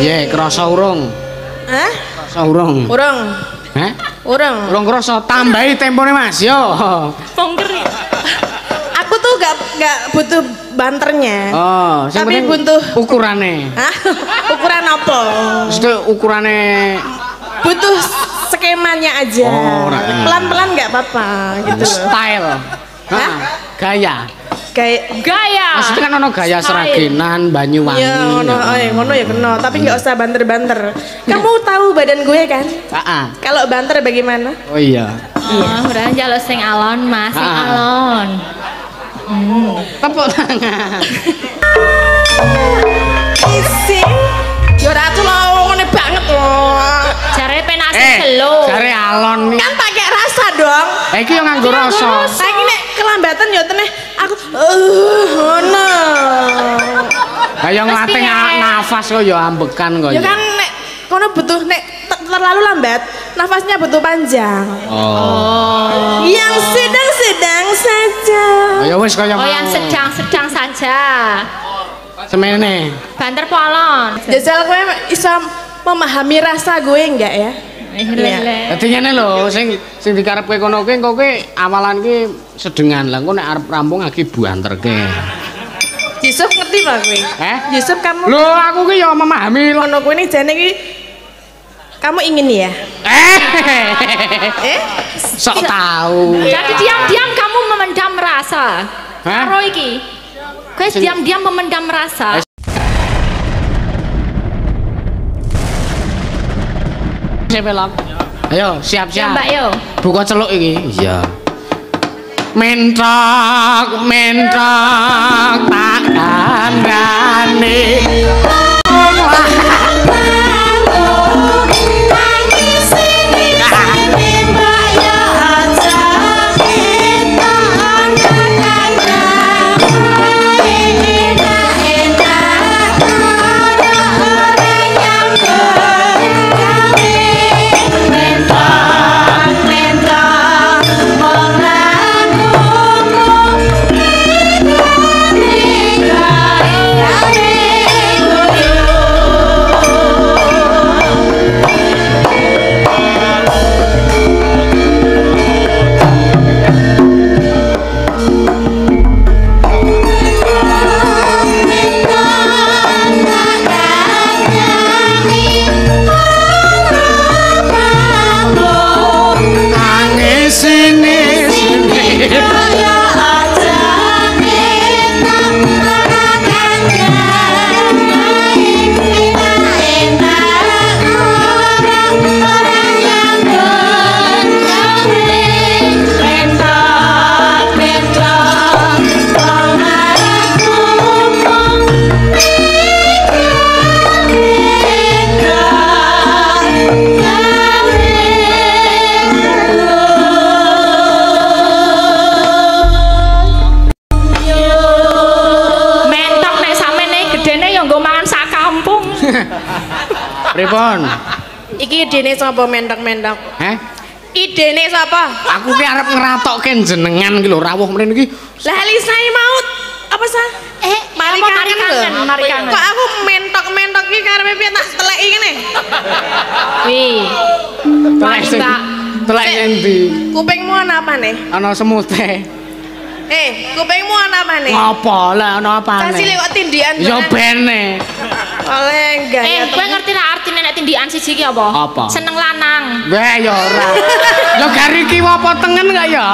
Piye krasa urung? Hah? Krasa urung. Urung. Hah? Urung. Urung krasa tambahi tempone Mas yo. Pongkeri. Aku tuh gak gak butuh banternya. Oh, Tapi butuh ukurane. Hah? Ukuran apa? Mesti ukurane Butuh skemanya aja. Oh. Pelan-pelan nggak apa-apa gitu style. Hah? Gaya. Kayak Gaya. Maksudnya kan ono gaya Style. seragenan Banyuwangi. Iya, ngono, oh, iya, ngono ya kena, tapi nggak usah banter-banter. Kamu tahu badan gue kan? Heeh. Kalau banter bagaimana? Oh iya. Oh, berarti jalur sing alon, Mas, sing Ah. alon. Tepuk tangan. Isi. Yo lo ngene banget loh. Jare penak sing Eh, gelo. jare alon nih. Kan pakai rasa dong. Eh, iki yo nganggo rasa. Kelambatan yo teneh aku eh ngono. Kayak nglatih na- nafas kok yo ambekan kok. Ya kan nek kono butuh nek te- terlalu lambat, nafasnya butuh panjang. Oh. Yang sedang-sedang saja. Ya wis kaya Oh, yang sedang-sedang saja. semene. Banter po alon. Jajal kowe iso memahami rasa gue enggak ya? Eh. Dadi ngene lho, sing sing dikarepke kono kuwi engko kuwi awalan ki sedengan. Lah engko nek arep rampung lagi buanterke. Yusuf ngerti Pak kowe? Eh? Yusuf kamu Lho, aku ki yo memahami lho. kowe ini jane iki kamu ingin ya? Eh. Eh? Sok tahu. Jadi diam-diam kamu memendam rasa. Hah? Karo iki. Kowe diam-diam memendam rasa. Siap elok. Ayo, Ya, siap-siap. Mbak yo. Buka celuk iki. Iya. Mentok, mentok, tak kandhane. Pripun? Iki idene sapa mentok-mentok? Heh? Idene sapa? Aku ki arep ngratokke jenengan ki lho rawuh mrene iki. Lah Lisai maut apa sah? Eh, Mari kangen mari kangen. Kok aku mentok-mentok iki karepe piye tak teleki ngene? Wih. Mari, sing-. Telek endi? Kupingmu ana apa nih? Ana semute. Eh, kupingmu ana apa nih? Ngopo lah ana apane? Kasih lewat tindian Ya bene. Oleh enggak Eh, kowe ngerti ra artine nek tindikan siji ki apa? Apa? Seneng lanang. Weh ya ora. Ya gari kiwa apa tengen gak ya?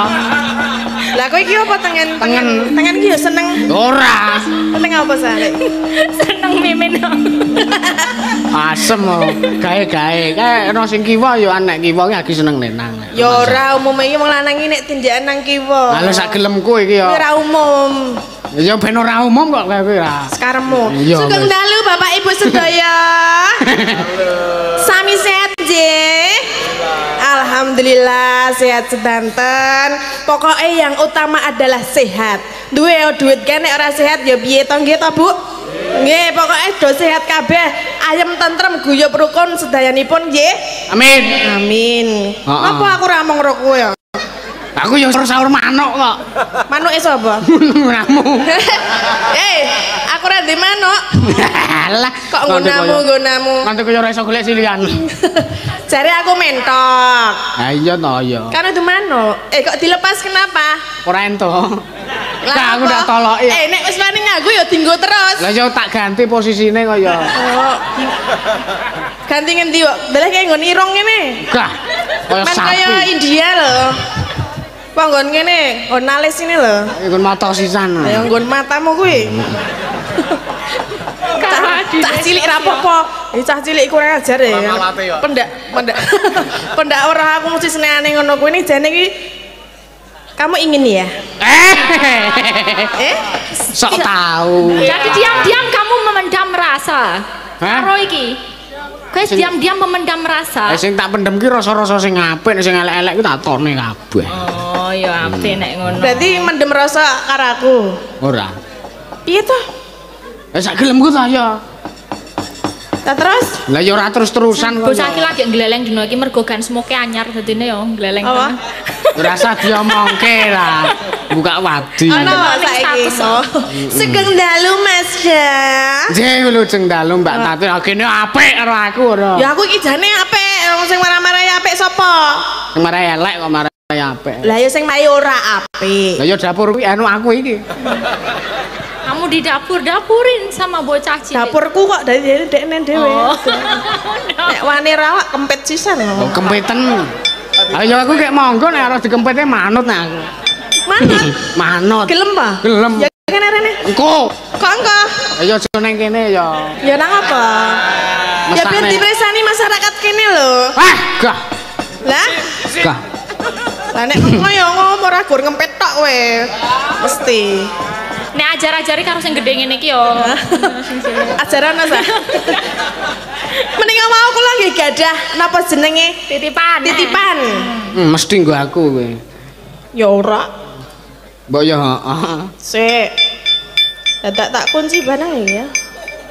Lah kowe iki apa tengen? Tengen. Tengen iki ya seneng. Ora. Seneng apa sah? Seneng mimin. Asem oh. gawe-gawe. Kae ana sing kiwa ya anek kiwa ki lagi seneng nenang. Ya ora umum iki wong lanang iki nek tindakan nang kiwa. Lalu sak gelemku iki ya. ora umum. Ya ben ora umum kok kowe ora. Sekarangmu. Iya, Sugeng dalu Bapak Ibu sedaya. Sami sehat nggih. Alhamdulillah sehat sedanten. Pokoknya yang utama adalah sehat. Duwe yo duit kan nek ora sehat ya piye to nggih to Bu? Nggih, pokoknya do sehat kabeh. Ayem tentrem guyub rukun sedayanipun nggih. Amin. Amin. Heeh. Apa aku ra mung ro kowe ya? Aku ya sahur manuk kok. Manuke sapa? Namu. Eh, aku ra ndek manuk. Alah, Kok nggunamu nggunamu. Nanti kaya ora iso golek silian. Jare aku mentok. Ha iya to ya. Kan itu manuk. Eh kok dilepas kenapa? Ora ento. Lah, Lah aku apa? udah toloki. Eh nek wis wani ngaku ya dinggo terus. Lah ya tak ganti posisine kaya. Oh. Ganti ngendi kok? Belah kayak nggon irung ngene. Gah. Kaya sapi. kaya India lho. Apa nggon ngene? Nggon nalis ini lho. Iku mata sisan. Ayo nggon matamu kuwi. Cah, cilik rapopo. Eh cah cilik kurang ajar ya. Pendak, pendak. pendak ora aku mesti senengane ngono kuwi ini jane iki kamu ingin ya? Eh. Eh? Sok tahu. Jadi diam-diam kamu memendam rasa. Hah? Karo Sing- diam-diam memendam rasa. Eh sing tak pendem ki rasa-rasa sing apik, nek sing elek-elek ku tak tone kabeh. Oh, ya apik nek ngono. Berarti mendem rasa karo aku. Ora. Piye toh? Eh sak gelemku ta ya. Lah terus? Lah ya ora terus-terusan kok. Bocah iki lagi ngleleng dino iki mergo gan smoke anyar dadine yo ngleleng Apa? tenan. Rasa diomongke lah. Buka wadi. Ono Ada saiki. status. Oh. Sugeng dalu Mas ya. Lu jeng dalu Mbak Tati kene apik karo aku ora. Ya aku iki jane apik, wong sing marah-marah ya apik sapa? Sing marah elek kok marah apik. Lah ya sing mari ora apik. Lah ya dapur kuwi anu aku iki. Di dapur dapurin sama bocah cilik. Dapurku kok dari dari dekne dhewe. Oh. Nek wani rawak kempet sisan. Oh, kempeten. Ayo aku kayak monggo nek harus dikempete manut nek aku. Mana? Manut. Gelem apa? Gelem. Ya kene rene. Engko. Kok engko? Ayo aja nang kene ya. Ya nang apa? Ya biar dipresani masyarakat kene lho. Ah, gah. Lah, Gah. lah nek engko ya ngomong ora gur ngempet tok we. Mesti. Nek ajar-ajari karo sing gedhe ngene iki yo. Ajaran sa. Mending mau kula nggih gadah napa jenenge? Titipan. Titipan. Hmm, mesti nggo aku kowe. Ya ora. Mbok ya heeh. Sik. Dadak tak kunci barang ya.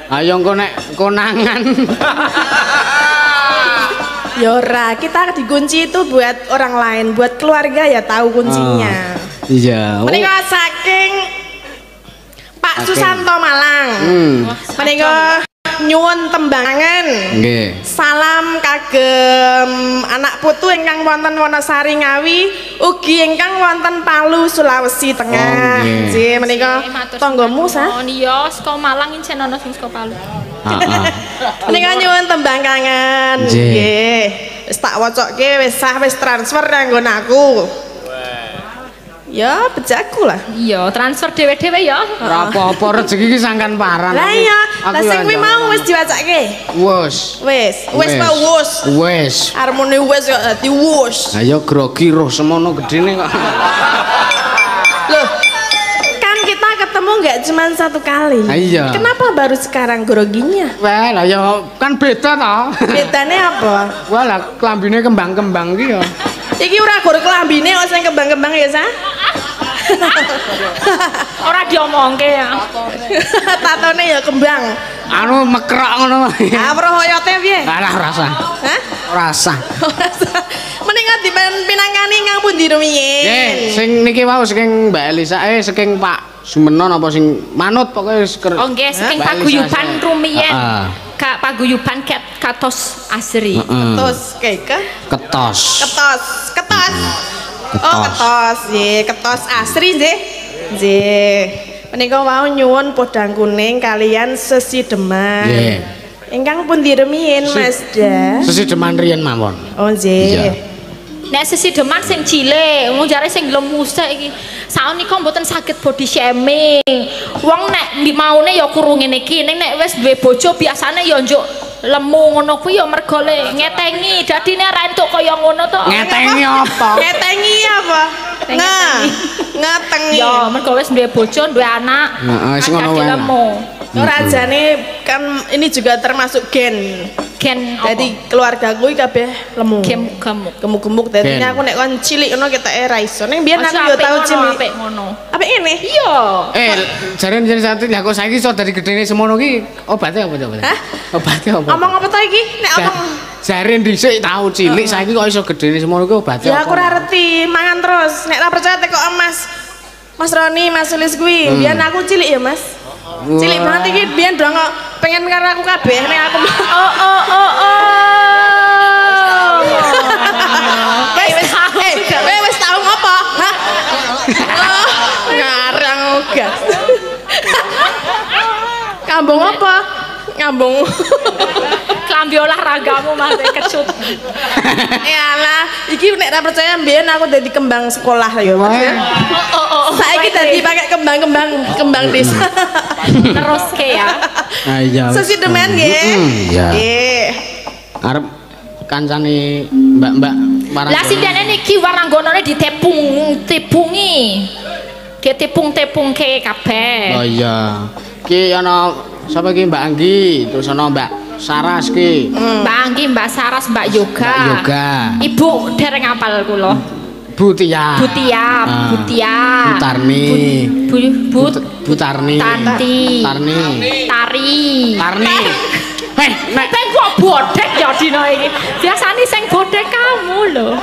Ayo engko nek konangan. Ya ora, kita dikunci itu buat orang lain, buat keluarga ya tahu kuncinya. Iya. oh. Menika Pak Saking. Susanto Malang. Hmm. Menika nyuwun tembangan. Nggih. Salam kagem anak putu ingkang wonten Wonosari Ngawi ugi ingkang wonten Palu Sulawesi Tengah. Oh, nggih. Nggih menika tanggamu sah. Oh, iya, saka Malang iki ono sing saka Palu. Heeh. Menika nyuwun tembangan. Nggih. Nggih. Wis tak wocoke wis sah wis transfer nang nggon aku. Ya, bejaku lah. Iya, transfer dhewe-dhewe ya. Ora apa-apa rezeki iki sangkan paran. Lah iya, lah sing ya kuwi mau wis diwacake. Wes. Wis, wis apa wus? Wes. Harmoni wis kok dadi wus. Ayo grogi roh semono gedene kok. Loh, kan kita ketemu nggak cuma satu kali. Iya. Kenapa baru sekarang groginya? Wah, lah ya kan beda to. Bedanya apa? Wah, lah klambine kembang-kembang ki ya. Iki ora gur kelambine kok sing kembang-kembang ya, Sa? Ora diomongke ya. Tatone ya kembang. Anu mekrok ngono. Ah, prohoyote piye? Alah rasa. Hah? Rasa. Mending dipen pinangkani ngang pundi rumiyin. Eh, sing niki wau saking Mbak Elisa eh saking Pak Sumenon apa sing manut pokoke. Oh nggih, saking paguyuban rumiyin. Heeh. Kak paguyuban ket katos asri. Heeh. Terus keke Ketos. ketos, ketos. Ketos. Oh, ketos. Nggih, ketos asri nggih. Nggih. Menika wau nyuwun podang kuning kalian sesi deman. Nggih. Ingkang pundi rumiyin, Mas Da? Sesi deman riyen mawon. Oh, nggih. Nek sesi deman sing cilik, wong jare sing lemusek iki. Saonika mboten saged body shaming. Wong nek maune ya kuru ngene iki, ning nek wis duwe bojo biasane ya njuk lemu ngono kuwi ya mergo le ngetengi. Dadine ra entuk kaya ngono to. Ngetengi apa? Ngetengi apa? Nge. Ngetengi. Ya mergo wis duwe bojo, duwe anak. Heeh, sing ngono wae. lemu. Rajane kan ini juga termasuk gen. Gen Jadi keluarga gue kabeh lemu. game gemuk. gemuk-gemuk dadi Gen. aku nek kon cilik ngono kita era iso. Ning biyen aku yo tau cilik. apik ngono. Apik ini? Iya. Eh, jare jeneng satu lah kok saiki iso dari gedene semono ki obatnya apa coba? Hah? Obatnya apa? Omong apa to iki? Nek omong jare dhisik tau cilik saiki kok iso gedene semono ku obate Ya aku ora ngerti, mangan terus. Nek ora percaya teko Mas. Mas Roni, Mas Sulis kuwi. Hmm. Biyen aku cilik ya, Mas. Cilik banget iki biyen dong kok pengen karo aku kabeh nek aku Oh oh oh oh. Wes wes eh kowe wis tau ngopo? Hah? Oh, ngarang gas. Kambung apa? Ngambung. Klambi olahragamu Mas kecut. ya lah, iki nek ora percaya mbiyen aku dadi kembang sekolah ya, Mas. ya. Oh oh oh. Saiki dadi pakai kembang-kembang kembang desa. terus ke ya. Ah iya. wis. Sesidemen nggih. Iya. Nggih. Arep kancane mbak-mbak marang. Lah sing dene niki waranggonone ditepung tepungi. Ditepung-tepung ke kabeh. Oh iya. Ki ana sapa ki Mbak Anggi, terus ana Mbak Saras ki. Mbak Anggi, Mbak Saras, Mbak Yoga. Mbak Yoga. Ibu dereng apal kula. Bu Tia. Bu Tia, Ah. Bu Tia. Bu. Bu Bu, Bu, Bu Tarni. Tanti. Tarni. Tari. Tarni. Heh, nek kok bodek ya dina iki. Biasane sing bodek kamu lho.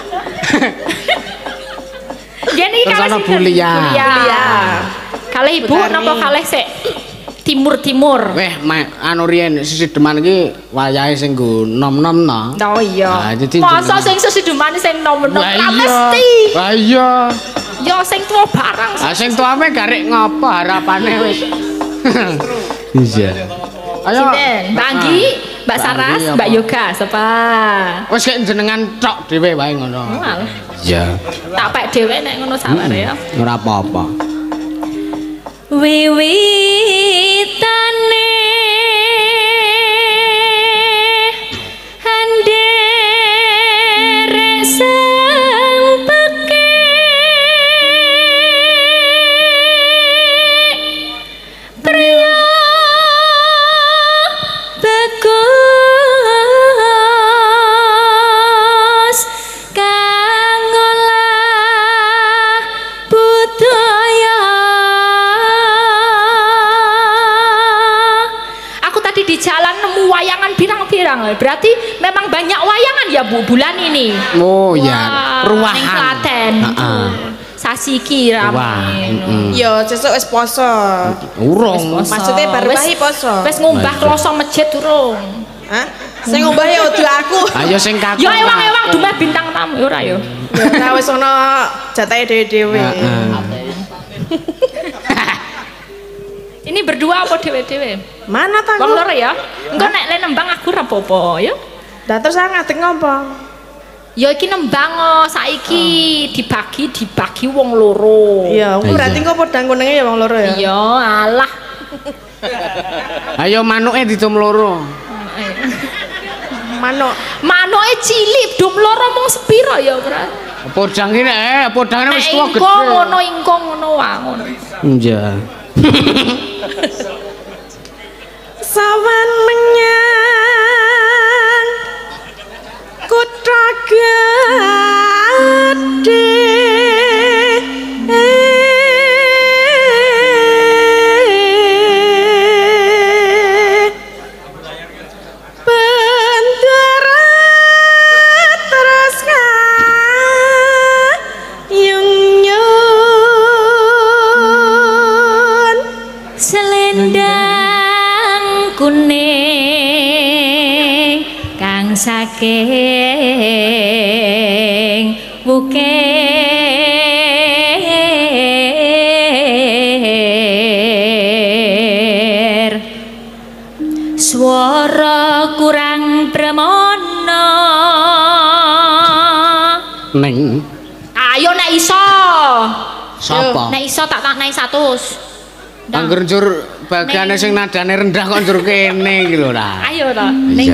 Gini Terus kalih ana sinten? Bu Lia. Bu Lia. Lia. Kalih Ibu napa kalih sik timur-timur? Weh, ma- anu riyen sisi deman iki wayahe sing nggo nom-nom no. Oh iya. Ah, Masa sing sesidumane sing nom-nom Lah ra iya. mesti. Lah iya. Ya sing tuwa barang. Ah sing tuame garek ngopo harapane wis. Iya. Ayo. Mbak Anggi, Mbak Saras, Mbak? Yoga, sapa? Wis kek jenengan tok dhewe wae ngono. Alah, Iya. tak pek dhewe nek ngono sabar ya. Ora apa-apa. Wiwitane ya Bu bulan ini Oh ya, ruahan. ning Klaten Heeh. sasi iki Wah, rame. Yo sesuk wis poso. Urung. Maksudnya baru wahi poso. wes ngumbah kloso masjid urung Hah? Sing ngubah ya udah aku. Ayo sing kaku. Ya ewang-ewang dumeh bintang tamu ya ora ya. Ya ora wis ana jatahe dhewe-dhewe. Heeh. Ini berdua apa dewe-dewe? Mana ta Wong loro ya. Engko nek le nembang aku ora apa-apa ya. Lah terus aku ngadeg ngopo? Ya iki nembang oh, saiki dibagi dibagi wong loro. Iya, berarti kok podang kunenge ya wong loro ya. Iya, alah. Ayo manuke ditum loro. Manuk. Manuke cilik dum loro mung sepira ya, Bro? Podang iki nek eh podangane wis tuwa ingko gede. ngono ingko ngono wae ngono. Iya. Sawan menyang terus ngayun Selendang kuning kang saking Neng Ayo nek iso sapa? Nek iso tak tak naik 100 Angger njur bagiane sing nadane rendah kok njur kene iki lho ra. Ayo to. Ning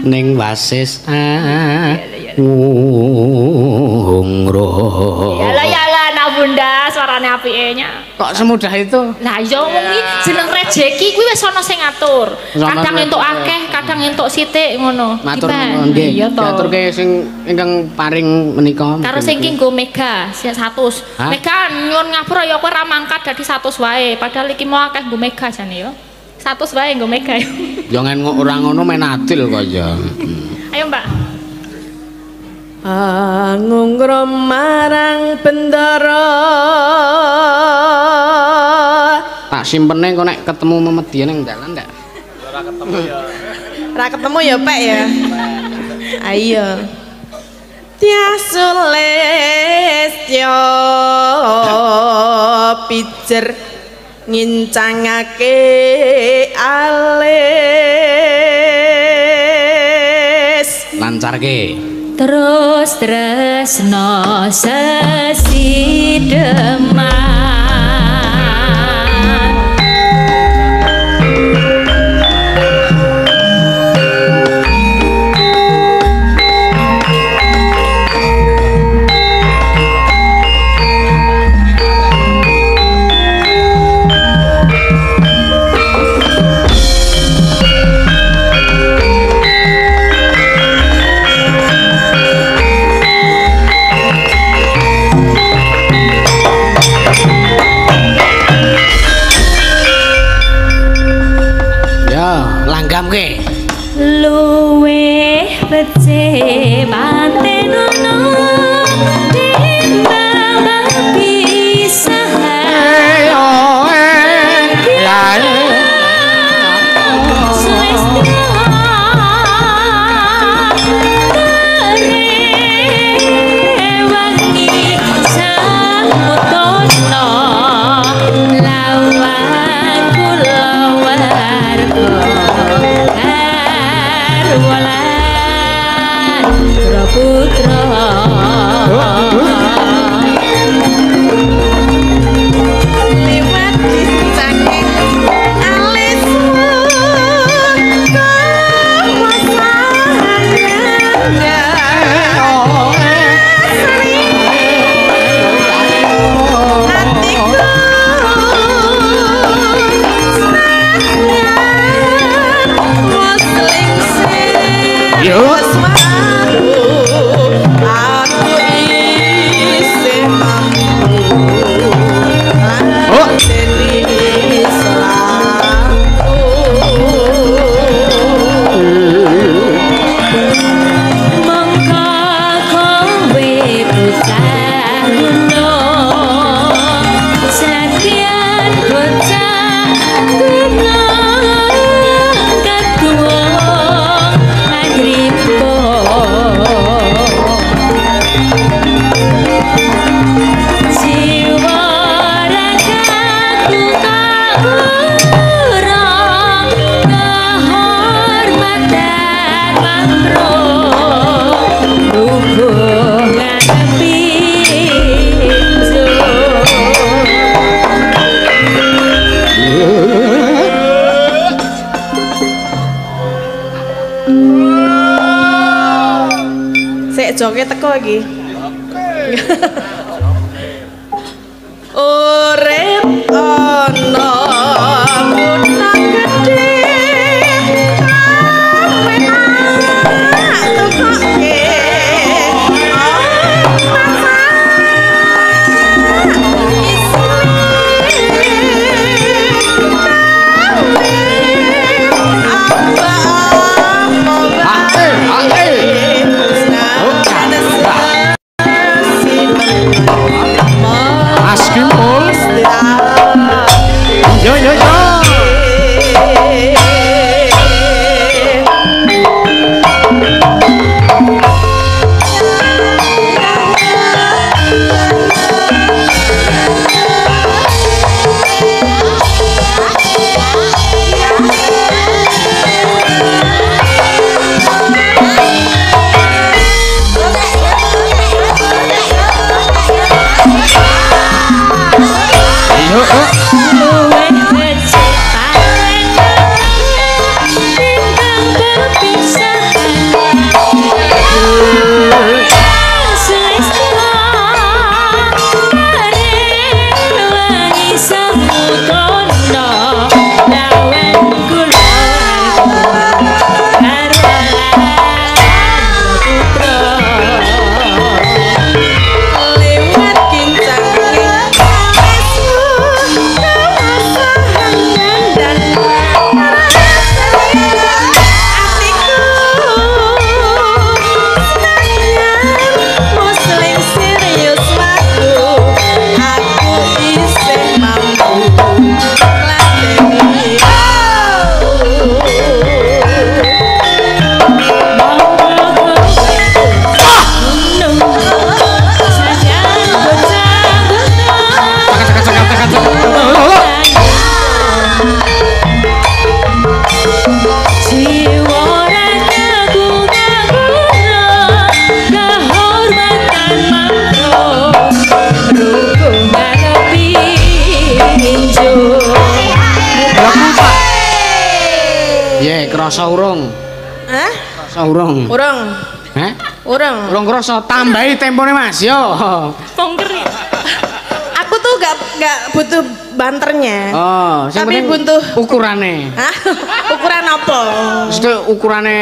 Ning wasis ah. Nak bunda suarane apike nya. Kok semudah itu? Lah iya wong iki jeneng rejeki kuwi wis ana sing ngatur. Kadang entuk akeh, kadang entuk sithik ngono. Matur nuwun nggih. Diaturke sing ingkang paring menika. Karo sing ki nggo mega sing 100. Hah? Mega nyuwun ngapura ya kowe ra mangkat dadi 100 wae. Padahal iki mau akeh nggo mega jane ya. 100 wae nggo mega ya. Ngen ora ngono men adil kok ya. Ayo Mbak. Angungrum marang bendara Tak simpene kok nek ketemu memedian ning dalan ndak? Ra ketemu ya, Pak ya. Ayo. Tiasules yo pijer ngincangake alis. Lancarke. Terus tresno sesideman Krasa tambahi tempone Mas yo. Pongkeri. Aku tuh gak gak butuh banternya. Oh, sing Tapi butuh ukurane. Hah? Ukuran apa? Mesti ukurane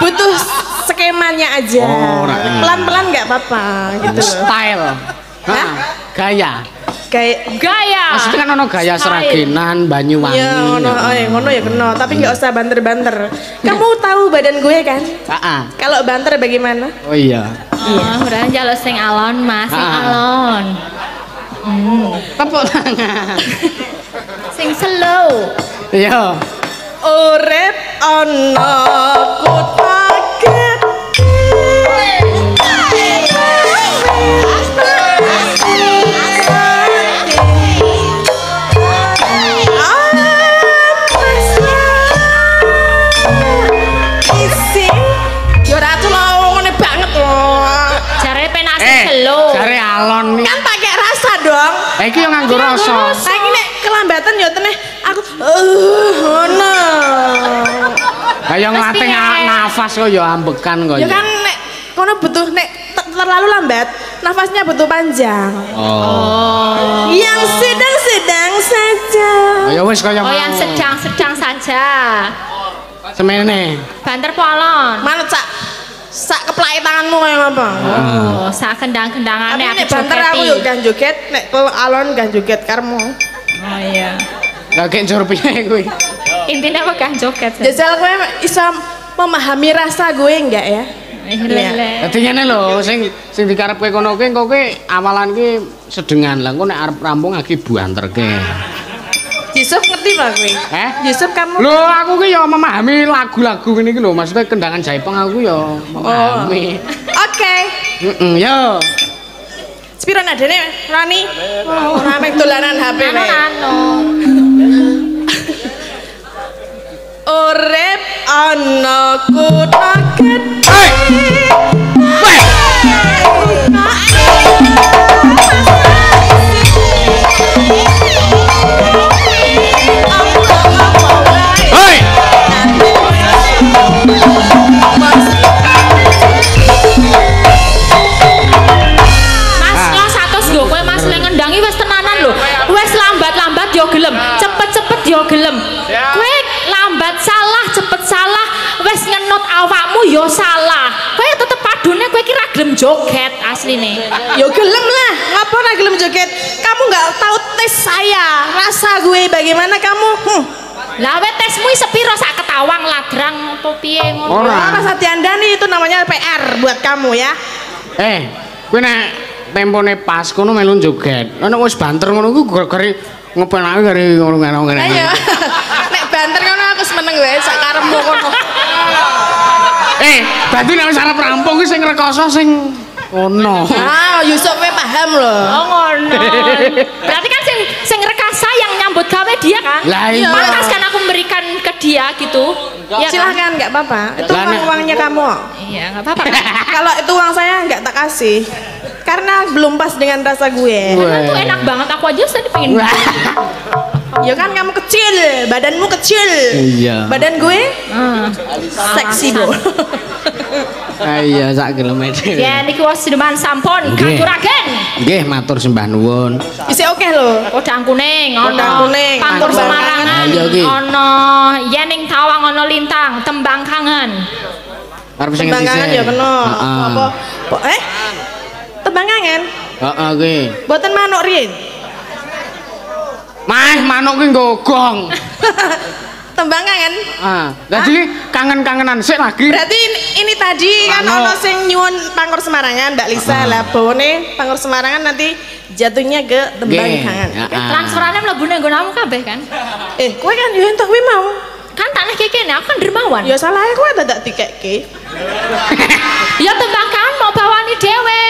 Butuh skemanya aja. Oh, ini. Pelan-pelan nggak apa-apa gitu loh. style. Hah? Hah? Gaya. Kayak Gaya. Maksudnya kan ono gaya Style. seragenan Banyuwangi. Ya, ngono, oh, ya, ngono ya kena, tapi nggak usah banter-banter. Kamu Iya. tahu badan gue kan? Heeh. Kalau banter bagaimana? Oh iya. Oh, berarti jalur sing alon, Mas, sing alon. Tepuk tangan. Sing slow. Iya. Urip ana kota rasa. Saiki nek kelambatan yo teneh aku eh ngono. Kayak Terus nglatih nafas kok yo ambekan kok. Ya kan nek kono butuh nek te- terlalu lambat, nafasnya butuh panjang. Oh. Yang sedang-sedang saja. Oh, ya wis kaya Oh, yang sedang-sedang saja. Semene. Banter po alon. Mana cak sak keplake tanganmu kayak apa? Oh, sak kendang-kendangane aku nek banter aku yo kan joget, nek kalau alon kan joget karmu. Oh iya. Lah kek njur piye kuwi? Intinya apa kan joget? Jajal kowe iso memahami rasa gue enggak ya? Lele. Dadi ngene lho, sing sing dikarepke kono kuwi engko kuwi awalan ki sedengan. Lah engko nek arep rampung lagi buanterke. Yusuf ngerti pak gue? Eh? Yusuf kamu? Lho, aku ki ya memahami lagu-lagu ngene iki lho, maksudnya kendangan Jaipong aku ya memahami. Oke. Heeh, yo. Spiro nadene Rani. Oh, rame dolanan HP Anu wae. anu. Urip ana kutha gedhe. Hei! Weh! Joget asline. Yo gelem lah, ngapa ora gelem joget? Kamu nggak tahu tes saya, rasa gue bagaimana kamu? Hmm. Lah we tesmu sepiro sak ketawang ladrang apa piye ngono. Ora. Diandani itu namanya PR buat kamu ya. Eh, kuwi nek tempone pas kono melu joget. Nek wis banter ngono ku gara-gara ngepenake kare ngono ngene. Ayo. Nek banter kono aku seneng wae sak karepmu kono. Eh, berarti nek wis arep rampung ki sing rekoso sing ono. Ah, Yusuf we paham loh. Oh ngono. Berarti kan sing sing rekasa yang nyambut gawe dia kan? Lah iya. Pantas kan aku memberikan ke dia gitu. Kan? Silahkan nggak apa-apa. Itu uang uangnya kamu. Iya, enggak apa-apa. kan? Kalau itu uang saya nggak tak kasih. Karena belum pas dengan rasa gue. Karena tuh enak banget aku aja tadi pengen. Ya kan kamu kecil, badanmu kecil. Iya. Badan gue Hmm. seksi, Bu. Ah, Iya, sak kilometer. Ya niki wis sideman sampun Nggih. katuraken. Nggih, matur sembah nuwun. Isi oke loh. Kodang kuning ono. Kodang kuning, Pangkur Semarangan ono. Yening Tawang ono Lintang, tembang kangen. Arep sing Tembang ngendi kangen sih? ya kena. Apa? Eh? Tembang kangen? Heeh kuwi. Boten manuk riyen. Mah, manuk ki nggo gong. Tembang kangen. Ah, jadi kangen-kangenan sik lagi. Berarti ini, ini tadi kan ono sing nyuwun Pangkur Semarangan Mbak Lisa lah bawane Pangkur Semarangan nanti jatuhnya ke tembang Nggih. kangen. Heeh. Transferannya mlebune nggo namu kabeh kan? Eh, kowe kan yo entuk kuwi mau. Kan tanah kekene aku kan dermawan. Ya salah kowe dadak dikekke. Ya tembang kangen mau bawani dhewe.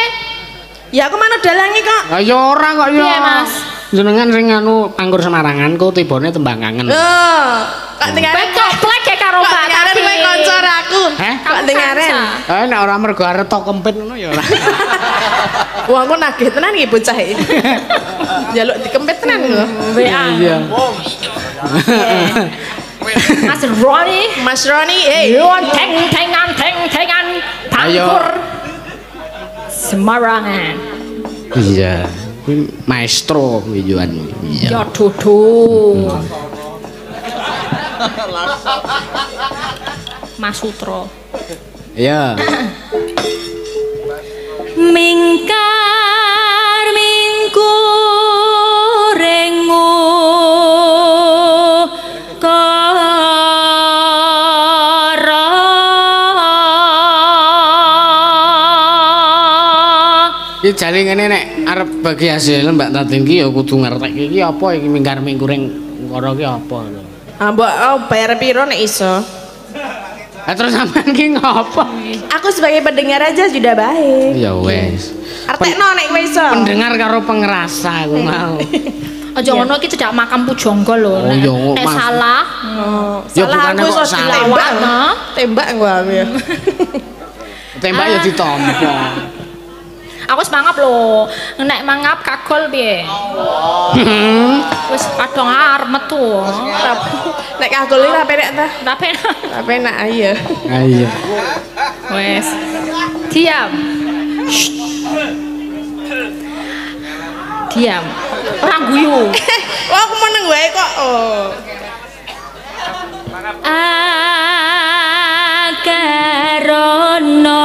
Ya aku mana dalangi kok. Lah ya ora kok ya. Piye, Mas? Jenengan sing anu Pangkur Semarangan kok tibane tembang kangen. Oh, kok Kowe dengaren koplek ya karo dengaren tadi. kowe kanca aku. Heh? Kok dengaren. Eh nek ora mergo arep tok kempit ngono ya ora. Wah, aku nagih tenan iki bocah iki. Jaluk dikempit tenan lho. WA. Iya. Mas Roni Mas Roni hey Yo teng tengan teng tengan pangkur Semarangan Iya. Kuwi maestro wijuan. Ya Iya. dudu Mas Sutro Iya. mingkar mingkur rengu Iki jane ngene nek arep bagi hasil Mbak Tatin ki ya kudu ngertek iki apa iki mingkar mingkuring karo ki apa. ah mbok oh, bayar piro nek iso Lah terus sampean ki ngopo? aku sebagai pendengar aja sudah baik Ya wes. artekno nek kowe iso Pendengar karo pengerasa aku mau. aja ngono iki cedak makam pujangga lho Oh, iya, nek Mas. salah Oh, Ya, salah aku kok iso salah. ditembak No. tembak gua aku ya Tembak ya ditompo. Aku wis mangap lho. Nek mangap kagol piye? Wis kadang arep metu nek kagol iki ra penek ta? Tapi ra penak ayo Ah iya. wes. Diam. Diam. Orang guyu Wah, aku meneng wae kok. Oh. akarono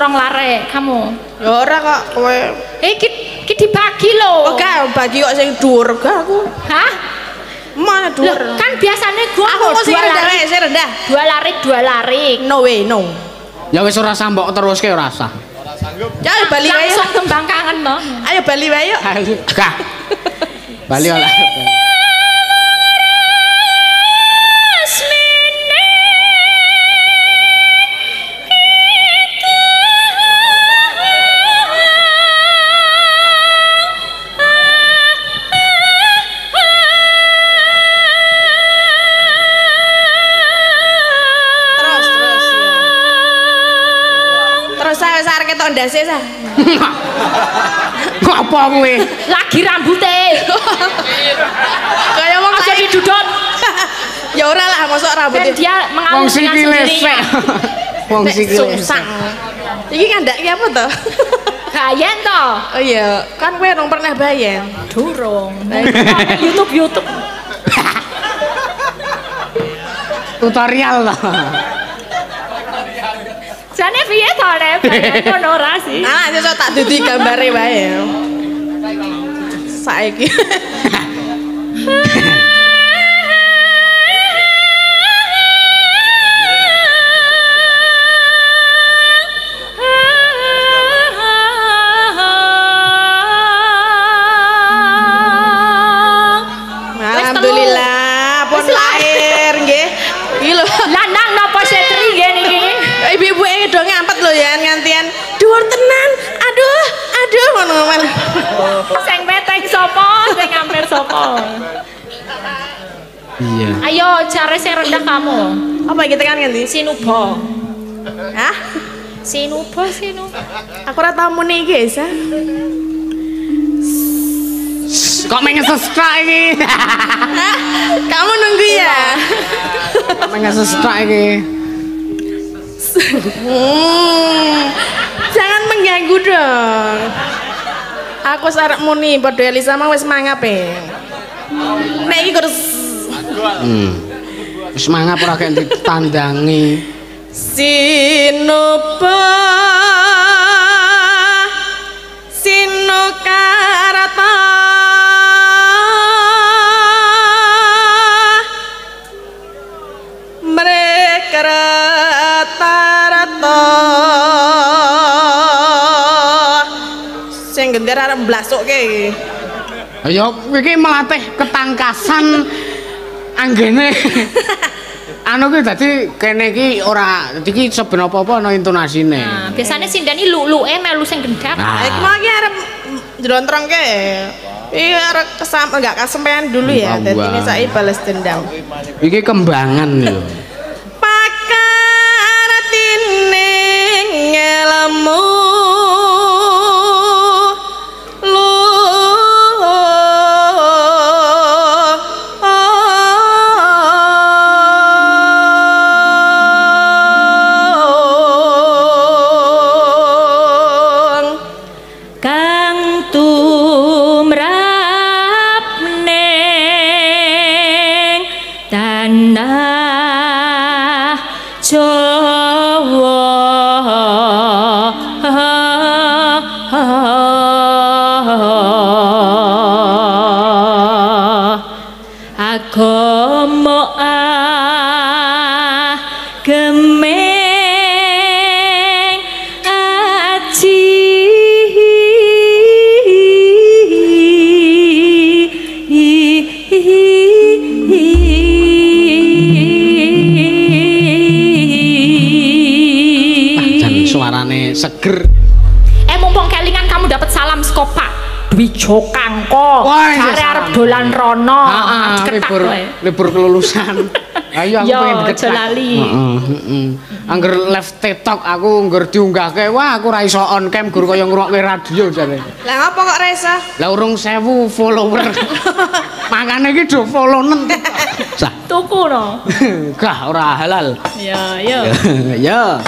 rong lare, kamu. Ya ora kok kowe. Eh, ki, ki dibagi lho. Oh, gak bagi kok sing dhuwur gak aku. Hah? Mana dhuwur? kan biasanya gua Aku mau sing rendah sing rendah. dua larik, dua larik. No way, no. Ya wis ora sambok teruske ora usah. Ya ayo bali wae. Langsung tembang kangen no. Ayo bali wae yuk. Gah. Bali ora. Ndase sa. Ngopo kuwi? Lagi rambutnya. Kaya wong Aja didudut. Ya ora lah, mosok Dan rambutnya dia mengalami Wong dengan sikile sendirinya. sek. Wong sikile. sungsang. Iki ngandaki apa to? Gayen toh. Oh iya, kan kowe rong pernah bayar. Durung. YouTube YouTube. Tutorial to. Jane piye to nek ngono ora sih? Nah, sesuk tak dudi gambare wae. Saiki. Sapa? Iya. Ayo cari sing rendah kamu. Apa iki tekan ngendi? Sinuba. Hah? Sinuba sinu. Aku ora tau muni iki, Sa. Kok mengen sestra iki? Hah? Kamu nunggu ya? Mengen sestra iki. Hmm. Jangan mengganggu dong. Aku sarek muni padha Elisa mah wis mangap e. Nek iki kudu Hmm. Wis mangap ora kek ditandangi. Sinopa Sinokarata Mblasokke iki. Ayo iki melatih ketangkasan anggene. anu ki dadi kene iki ora dadi iki seben apa-apa ana intonasine. Nah, biasanya sindani lu-luke melu sing gendak. Ah. Iki mau iki arep ndrontrongke. Iya arep kesam enggak kesampean dulu ya. Dadi ini saya balas dendam. Iki kembangan lho. Pakar tining ngelemu Wah, iya, Cari arep dolan rono Heeh, Diketak libur kowe. libur kelulusan. Ayo aku pengen lali. Heeh, heeh. Angger live TikTok aku ngger diunggahke, wah aku ra iso on cam gur kaya ngrungokke radio jare. Lah ngapa kok resa? Lah urung 1000 follower. Makane iki do follow nen. Tuku no Gah ora halal. Ya ya Ya.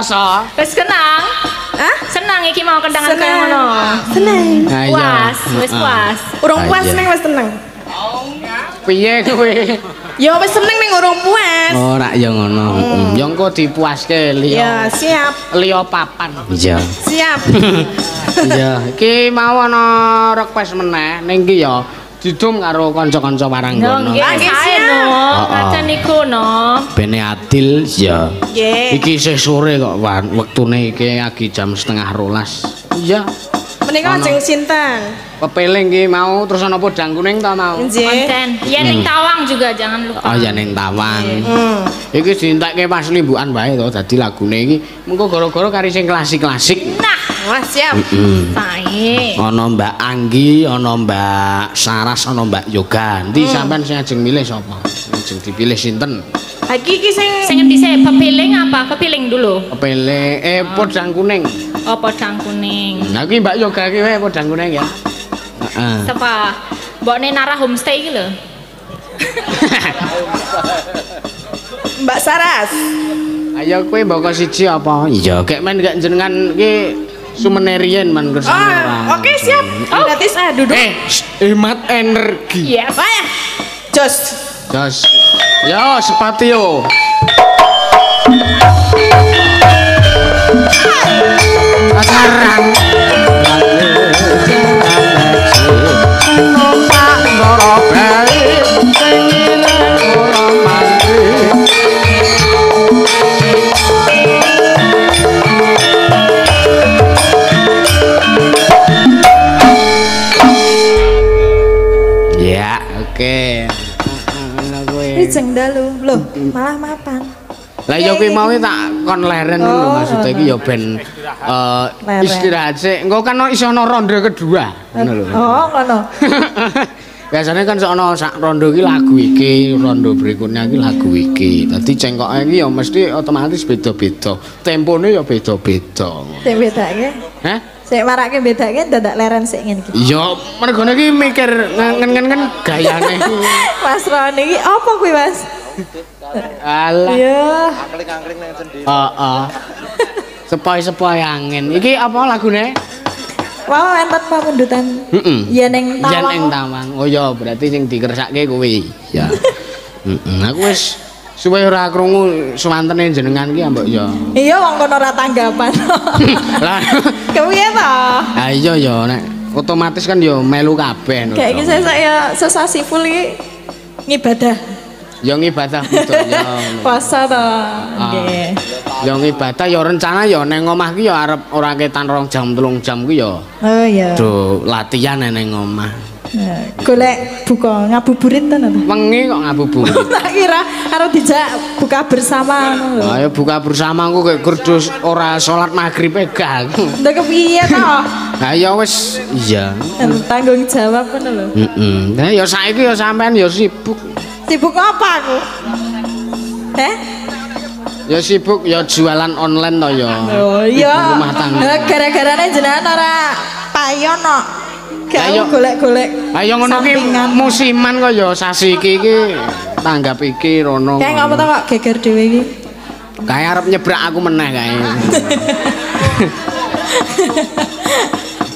Hmm, wis kenang. Hah? Senang iki mau kendangan kaya ngono. Seneng. Iya. Puas, wis puas. Urung puas neng wis tenang. Piye kowe? Ya wis seneng ning urung puas. Ora ya ngono. Heeh. Ya engko dipuaske Ya, liya. siap. Liya papan. Iya. Siap. Iya, iki mau ana request meneh ning iki ya didum karo kanca-kanca waranggono. nggih nggih, sae no. Ngaten niku no. Bene adil ya. Nggih. Iki isih sore kok, Wan. Wektune iki lagi jam setengah rolas. Iya. Menika Ono. lajeng sinten? Pepeling iki mau terus ana podang kuning ta mau. Nggih. Konten. Ya ning Hmm. Tawang juga jangan lupa. Oh ya ning Tawang. Hmm. Iki dientekke pas limbukan wae to dadi lagune iki mengko gara-gara kari sing klasik-klasik. Wah, siap. Heeh. sae. Ana Mbak Anggi, ana Mbak Saras, ana Mbak Yoga. Nanti sampean sing ajeng milih sapa? Ajeng dipilih sinten? Ha iki iki sing Sing endi sih pepiling apa? Pepiling dulu. Kepele eh podang kuning. Oh, podang kuning. Nah iki Mbak Yoga iki wae podang kuning ya. Heeh. Sapa? Mbokne Nara Homestay iki lho. Mbak Saras. Ayo kowe mbok siji apa? Iya, kek men gak jenengan iki sumenerien man ora. Ah, oke siap. Berarti saya duduk. Eh, shh, hemat energi. Yes. Wah, ya. Jos. Jos. Yo, sepatio. Pacaran. Ijeng dalu. Loh, malah mapan. Lah ya kuwi mau tak kon leren lho Oh, maksud iki ya ben eh, Leren. istirahat sik. Engko kan iso ana ronde kedua. Ngono lho. Oh, ngono. Biasanya kan sono sak rondo iki lagu iki, rondo berikutnya iki lagu iki. Dadi cengkoke iki ya mesti otomatis beda-beda. Tempone ya beda-beda. Sing bedake. Hah? Sik marake bedake dadak leren sik ngene iki. Ya mergone iki mikir ngen-ngen gayane. Mas Roni iki apa kuwi, Mas? Alah. Iya. Heeh. Sepoi-sepoi angin. Iki apa lagune? Wow, enten pamundutan. Heeh. Ya ning Tawang. ing Tawang. Oh ya, berarti sing dikersake kuwi. Ya. Heeh. Aku wis suwe ora krungu suwantene jenengan ki ambek ya. Iya wong kono ora tanggapan. Lah. Kepiye to? Ha iya ya nek otomatis kan ya melu kabeh. Kayak iki saya saya sesasi full iki ngibadah. Ya ngibadah betul ya. Puasa to. Ah. Nggih. Ya ngibadah ya rencana ya ning omah ki ya arep ora ketan rong jam telung jam ki ya Oh iya. do latihan ning omah. Golek buka ngabuburit to to. Wengi kok ngabuburit. Tak kira karo dijak buka bersama ngono lho. Ayo buka bersama aku kayak kerdus ora salat maghrib e gak. Ndek kepiye to? Nah ya wis iya. Tanggung jawab ngono lho. Heeh. Nah ya saiki ya sampean ya sibuk. Sibuk apa aku? Eh? Ya sibuk ya jualan online to ya. Oh iya. rumah tangga. Gara-garane jenengan ora payon no. Gak Ayo. golek-golek. Ayo ngono ki musiman kok ya sasi iki iki tanggap iki rono. Kayak ngapa to kok geger dhewe iki? Kayak arep nyebrak aku meneh kae.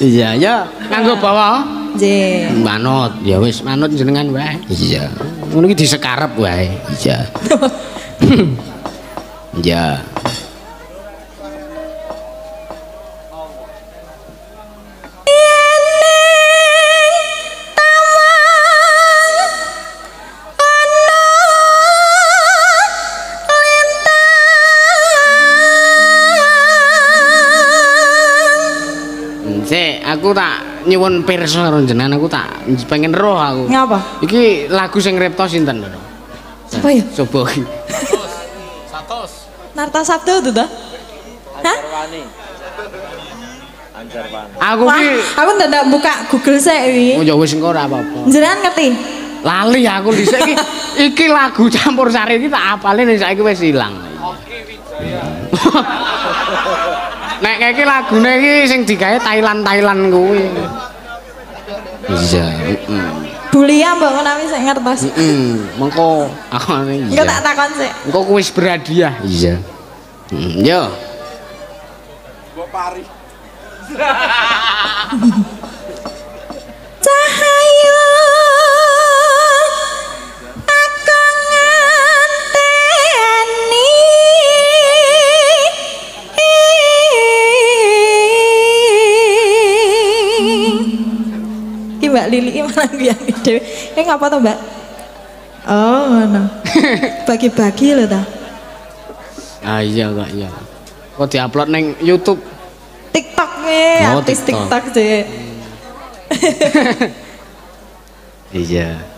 Iya ya, nganggo bawa. Nggih. Manut, ya wis manut jenengan wae. Iya. Ngono iki disekarep wae. Iya. Iya. Aku tak nyuwun pirsa karo jenengan aku tak pengen roh aku. Ngapa? Iki lagu sing repto sinten lho? Siapa ya? Coba iki. Narta Sabdo itu toh? Hah? Aku Wah, ki aku ndak buka Google sik oh iki. ya wis engko ora apa-apa. Jenengan ngerti? Lali aku dhisik iki iki lagu campur sari iki tak apalin ning saiki wis ilang. Nek kayak iki lagune iki sing digawe Thailand-Thailand kuwi. Iya, heeh. Bulia mbok menawi sik ngertos. Heeh, mengko aku Engko tak takon sik. Engko kuis berhadiah. Iya. Hmm, yo. Cahaya Ki Mbak Lili ki malah biang dhewe. Eh ngapa to, Mbak? Oh, ngono. Bagi-bagi lho ta. Ah iya kok iya. Kok diupload ning YouTube. TikTok nih, Oh, artis TikTok. TikTok sih. Iya.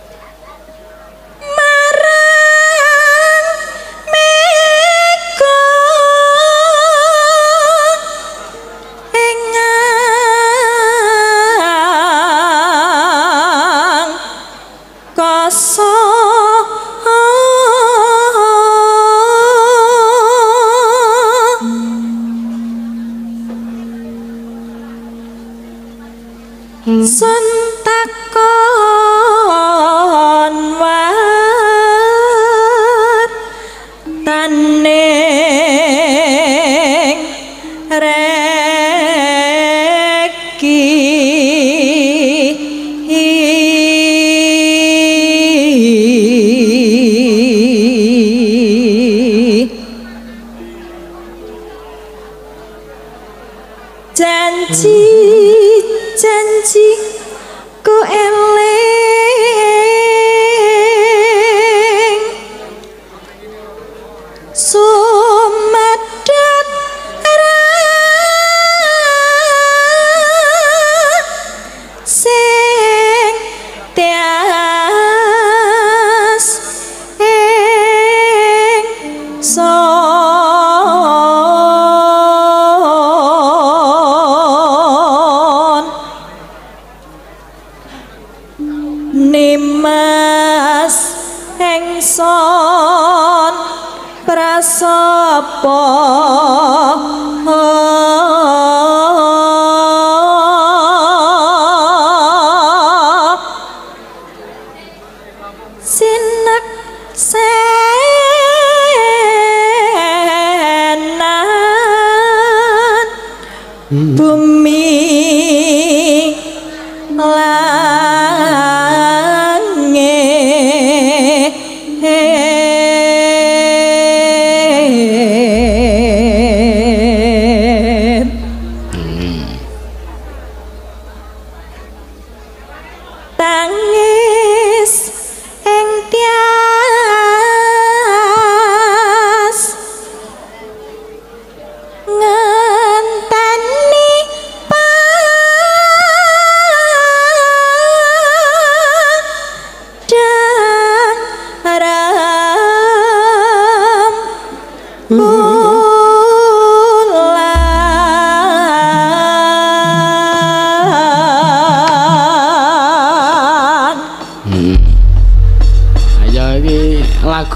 Ing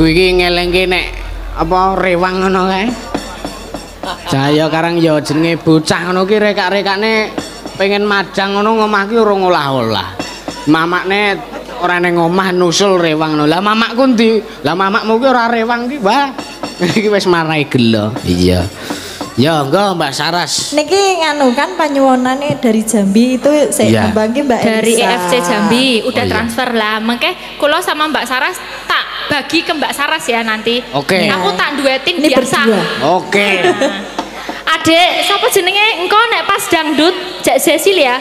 lagu iki ngelingke nek apa rewang ngono kae. Jaya karang ya jenenge bocah ngono ki rekak-rekane pengen majang ngono ngomah ki ora ngolah-olah. Mamakne ora ning omah nusul rewang ngono. Lah mamakku ndi? Lah mamakmu ki ora rewang ki, Mbah. Iki wis marai gelo. Iya. Ya, engko Mbak Saras. Niki nganu kan panyuwunane dari Jambi itu saya Iya. ngembangi Mbak dari Elisa. EFC Jambi udah Oh, iya. transfer lah mengke kulo sama Mbak Saras bagi ke Mbak Saras ya nanti Oke. aku tak duetin Ini biasa berdua. Oke. adek siapa jenenge engko nek pas dangdut Cek Cecil ya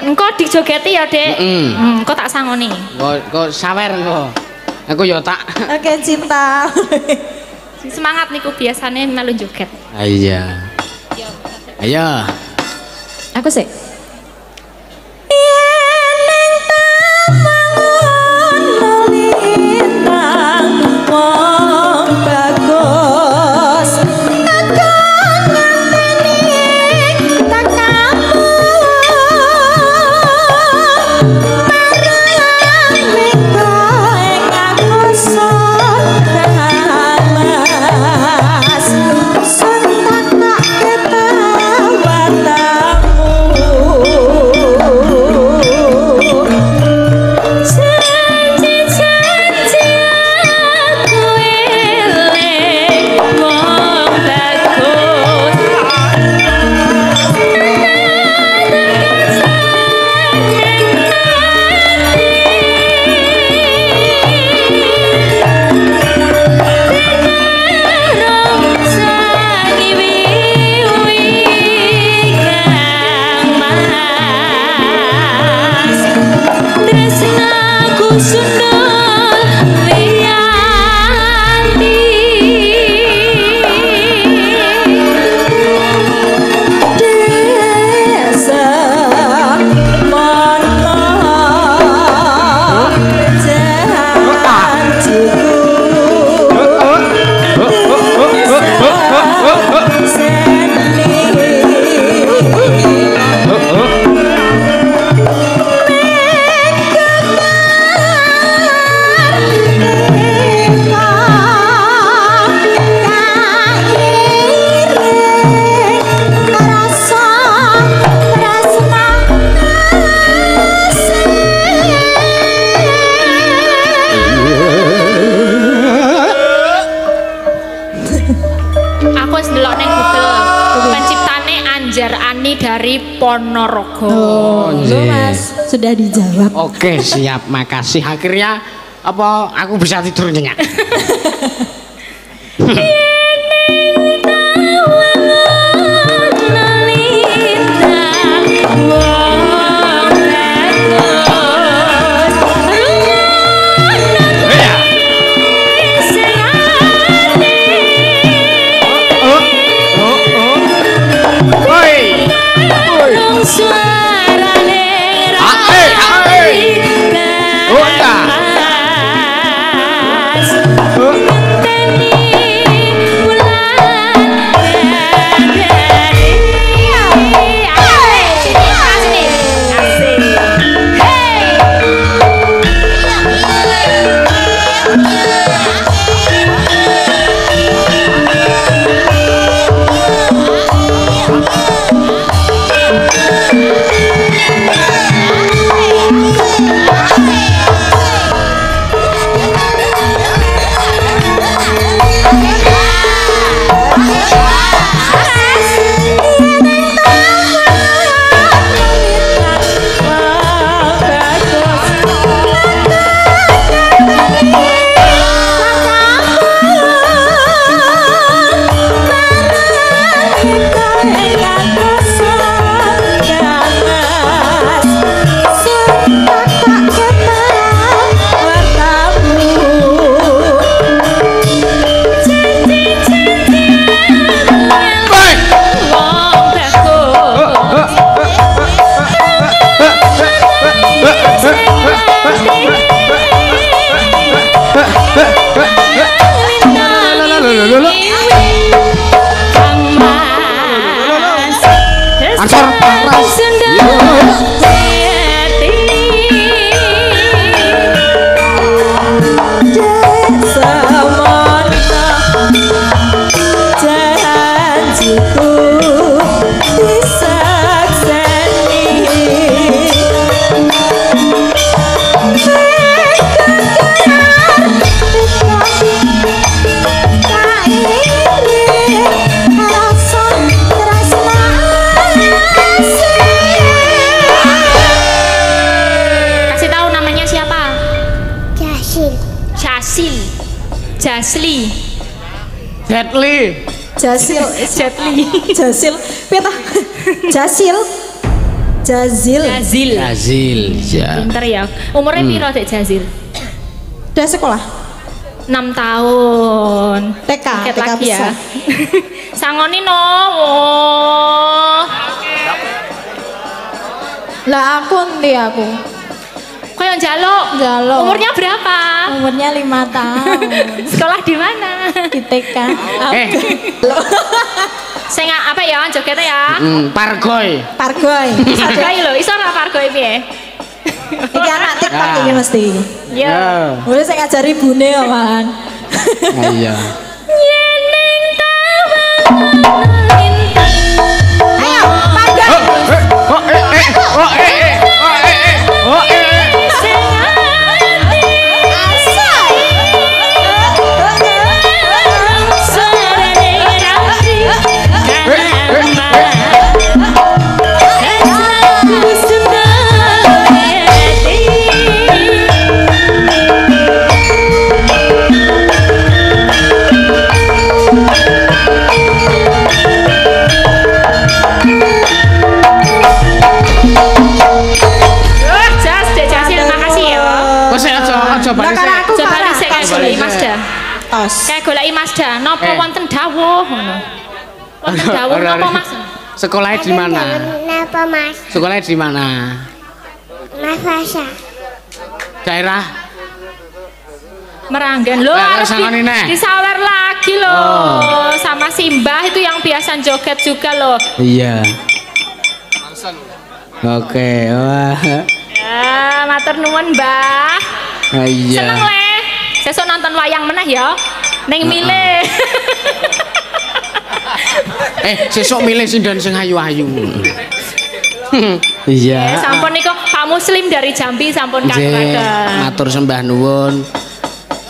engko dijogeti ya dek Mm-mm. hmm, engko tak sangoni Kok kok sawer engko. Aku ya tak. Oke cinta. semangat niku biasanya melu joget Ah, Iya. Ayo. Aku sih. Dijawab. Oke, siap. Makasih. Akhirnya apa aku bisa tidur nyenyak. Jasli. Jetli. Jasil Jetli. Jasil Peta Jasil Jazil Jazil. Azil. Ya. Pinter ya. Umurnya piro Dek Jazil? Udah sekolah 6 tahun. TK Tiket TK lagi ya. besar Sangoni no. Oh. Lah aku nanti aku Kau yang jaluk. Njaluk. Umurnya berapa? Umurnya lima tahun Sekolah di mana? Di TK Eh, Saya nggak apa ya jogetnya ya. hmm, pargoy. Pargoy Pargoy lho, iso ora pargoy piye? Iki anak TikTok Ya. ini mesti Yo. Udah saya ngajari bune ya man Ah, Iya. Ayo Pargoy Oh, eh, eh, oh, eh, eh, oh, eh, eh, oh, eh, Tos Kayak goleki Mazda, napa Eh. wonten dawuh ngono. Wonten dawuh napa. Mas? Sekolahnya di mana? Kenapa mas? Sekolahnya di mana? Mas Fasha. Daerah? Meranggan loh, Lah, harus di, disawer lagi loh Oh. sama Simbah itu yang biasa joget juga loh. Iya. Oke, wah. Ya, matur nuwun Mbah. Ah, Iya. Seneng le. Sesuk nonton wayang meneh ya. Ning milih. Eh, sesuk milih sindan sing ayu-ayu. Iya. Eh, sampun niku Pak Muslim dari Jambi sampun Nggih, kagem. matur sembah nuwun.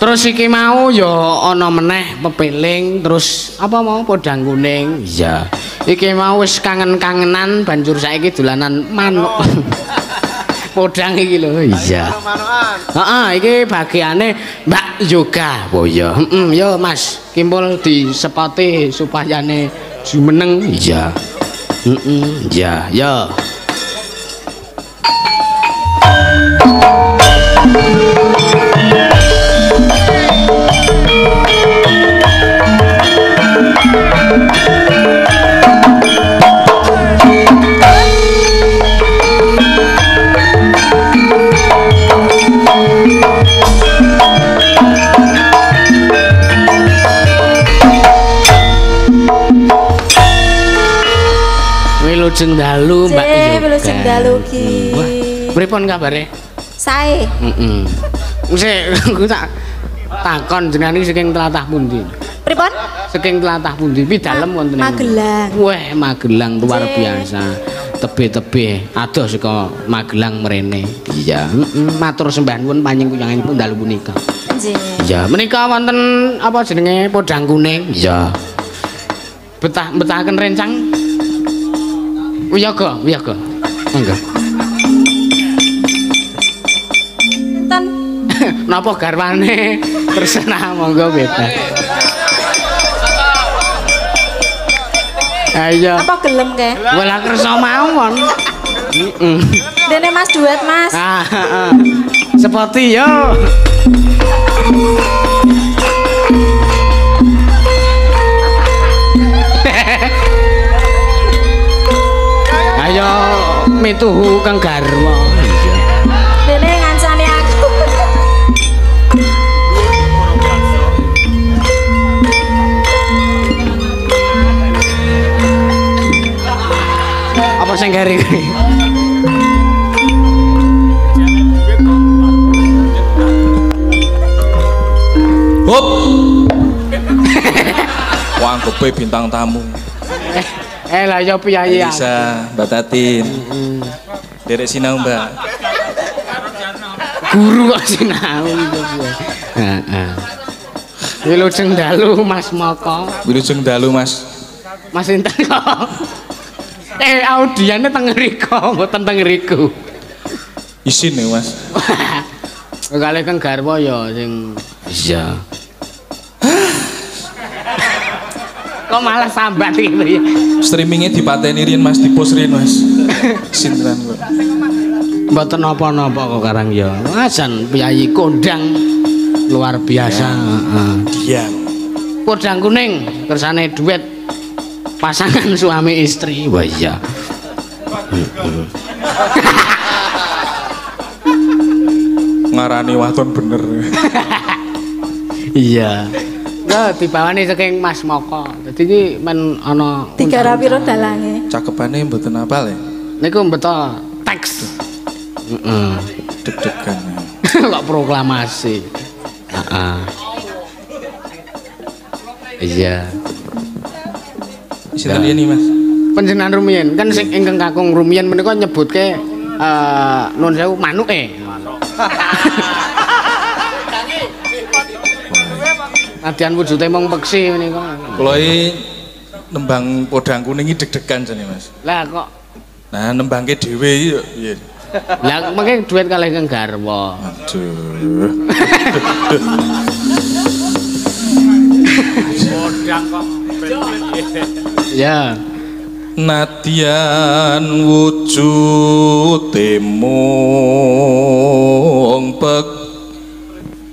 Terus iki mau ya ana meneh pepeling terus apa mau podang kuning. Iya. Iki mau wis kangen-kangenan banjur saiki dolanan manuk. Podang iki lho. Iya. Heeh, iki bagiane Mbak Yoga. Oh iya. Heeh, yo Mas, kimpul disepoti supayane jumeneng. Iya. Heeh, iya, yo. Wilujeng dalu Mbak Cek, Yoga. wilujeng dalu ki. Pripun kabare? Sae. Heeh. Sik, aku tak takon jenengan iki saking tlatah pundi? Pripun? Saking tlatah pundi? Pi dalem wonten Magelang. Wah, Magelang luar Cek. biasa. Tebe-tebe adoh saka Magelang mrene. Iya, heeh. Matur sembah nuwun panjenengan kuyanganipun dalu punika. Nggih. Iya, menika wonten apa jenenge podang kuning? Iya. Betah betahaken rencang? Wiyaga, wiyaga. Monggo. Enten Napa garwane tersenah monggo bebas. Ayo. apa gelem ke? Wala kersa mawon. Heeh. Dene Mas duet, Mas. Ah, heeh. Sepoti yo. Ayo mituhu kang garwa. Dene ngancani aku. Apa sing gari kuwi? Hop. Wah, anggepe bintang tamu. Eh lah yo piyayi aku. Bisa, Mbak Tatin. Derek sinau, Mbak. Guru kok sinau. Heeh. Wilujeng dalu Mas Moko. Wilujeng dalu, Mas. Mas Intan kok. Eh audiane teng ngriko, mboten teng ngriku. Isin ya, Mas. Kali kang garwa ya sing iya. Kok malah sambat gitu ya. Streamingnya dipateni rin, Mas, dipost rin, Mas. Isin tenan kok. Mboten napa-napa kok karang ya. Masan piyayi kondang luar biasa, heeh. Diam. Podang kuning kersane duet pasangan suami istri. Wah iya. Ngarani waton bener. Iya. Ya dibawani saking Mas Moko. Dadi iki men ana Tiga rapiro dalange. Cakepane mboten apal ya. niku beto teks. Heeh. Deg-degan. Kok proklamasi. Heeh. Iya. Sinten ini, Mas? Panjenengan rumiyin kan sing ingkang kakung rumiyin menika nyebutke eh nun sewu manuke. Nadyan wujude mung peksi menika. Kula iki nembang podang kuning iki deg-degan jane, Mas. Lah kok Nah, nembangke dhewe iki yo piye? lah mengke duet kalih kang garwa. Aduh. Ya. Nadyan wujude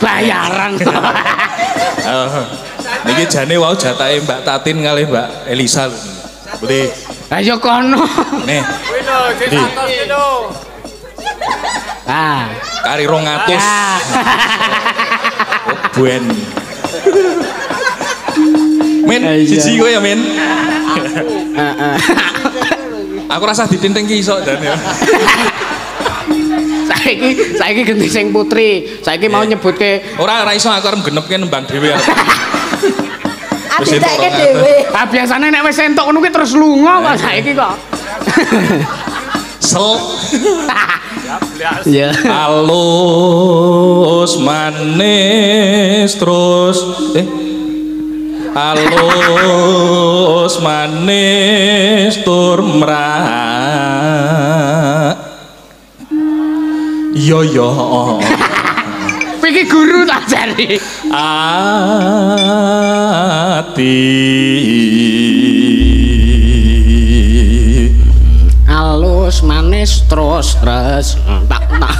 Bayaran. Oh, niki jane wau jatahe Mbak Tatin kali Mbak Elisa. Beli. Ayo kono. Nih. Di. Ah. Kari 200. Ya. Buen. Men, Iya. siji kowe ya, Men. Heeh. Aku rasa ditinting ki iso dan ya. saiki saiki ganti sing putri. Saiki mau nyebutke Ora ora iso aku arep genepke nembang dhewe. rong dhewe. Ah biasane nek wis entuk ngono ki terus lunga kok saiki kok. Sel Iya. alus manis terus eh alus manis tur mrak yo yo Iki guru tak jari. ati Alus manis terus terus tak tak.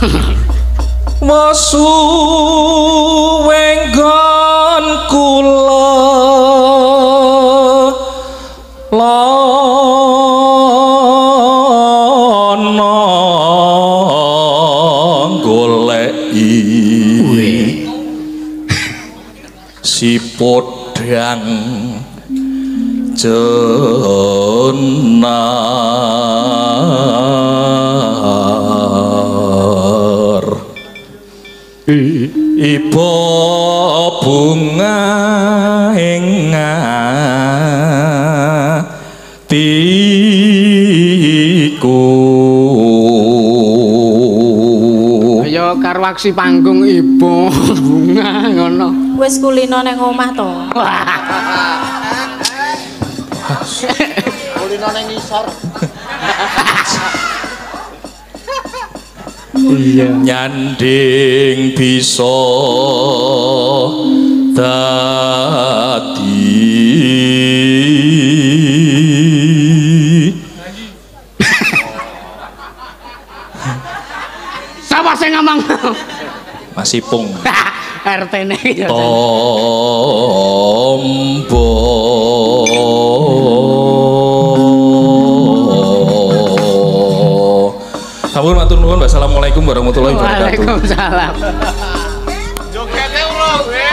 Masu wenggon kula si podang jenar Ibu bunga ing atiku Ayo karo aksi panggung ibu bunga ngono. Wis kulino ning omah to. Iya. nyanding bisa dadi Sapa sing ngomong? masih pung RT ne iki. tombo Sampun matur nuwun Wassalamualaikum warahmatullahi wabarakatuh. Waalaikumsalam.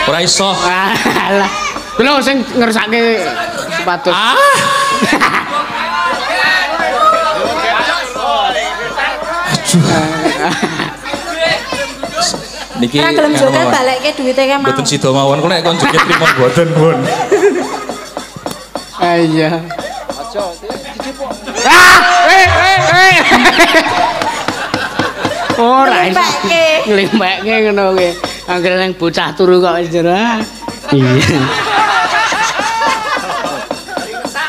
Ora iso. Alah. Lho sing ngersake sepatu. Ah. Niki Ora gelem joget mawon. balekke duwite ke mau. Mboten sida mawon kok nek kon joget trimo mboten pun. Ah, Iya. Ah, eh eh eh. Ora iso. Nglimpeke ngono kuwi. Angger nang bocah turu kok jero. ah. Iya.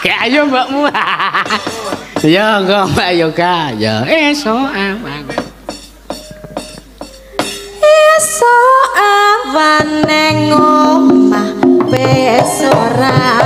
Kayak ayo mbakmu. Ya enggak Mbak Yoga. Ya esok abang. Awan ning omah wis ora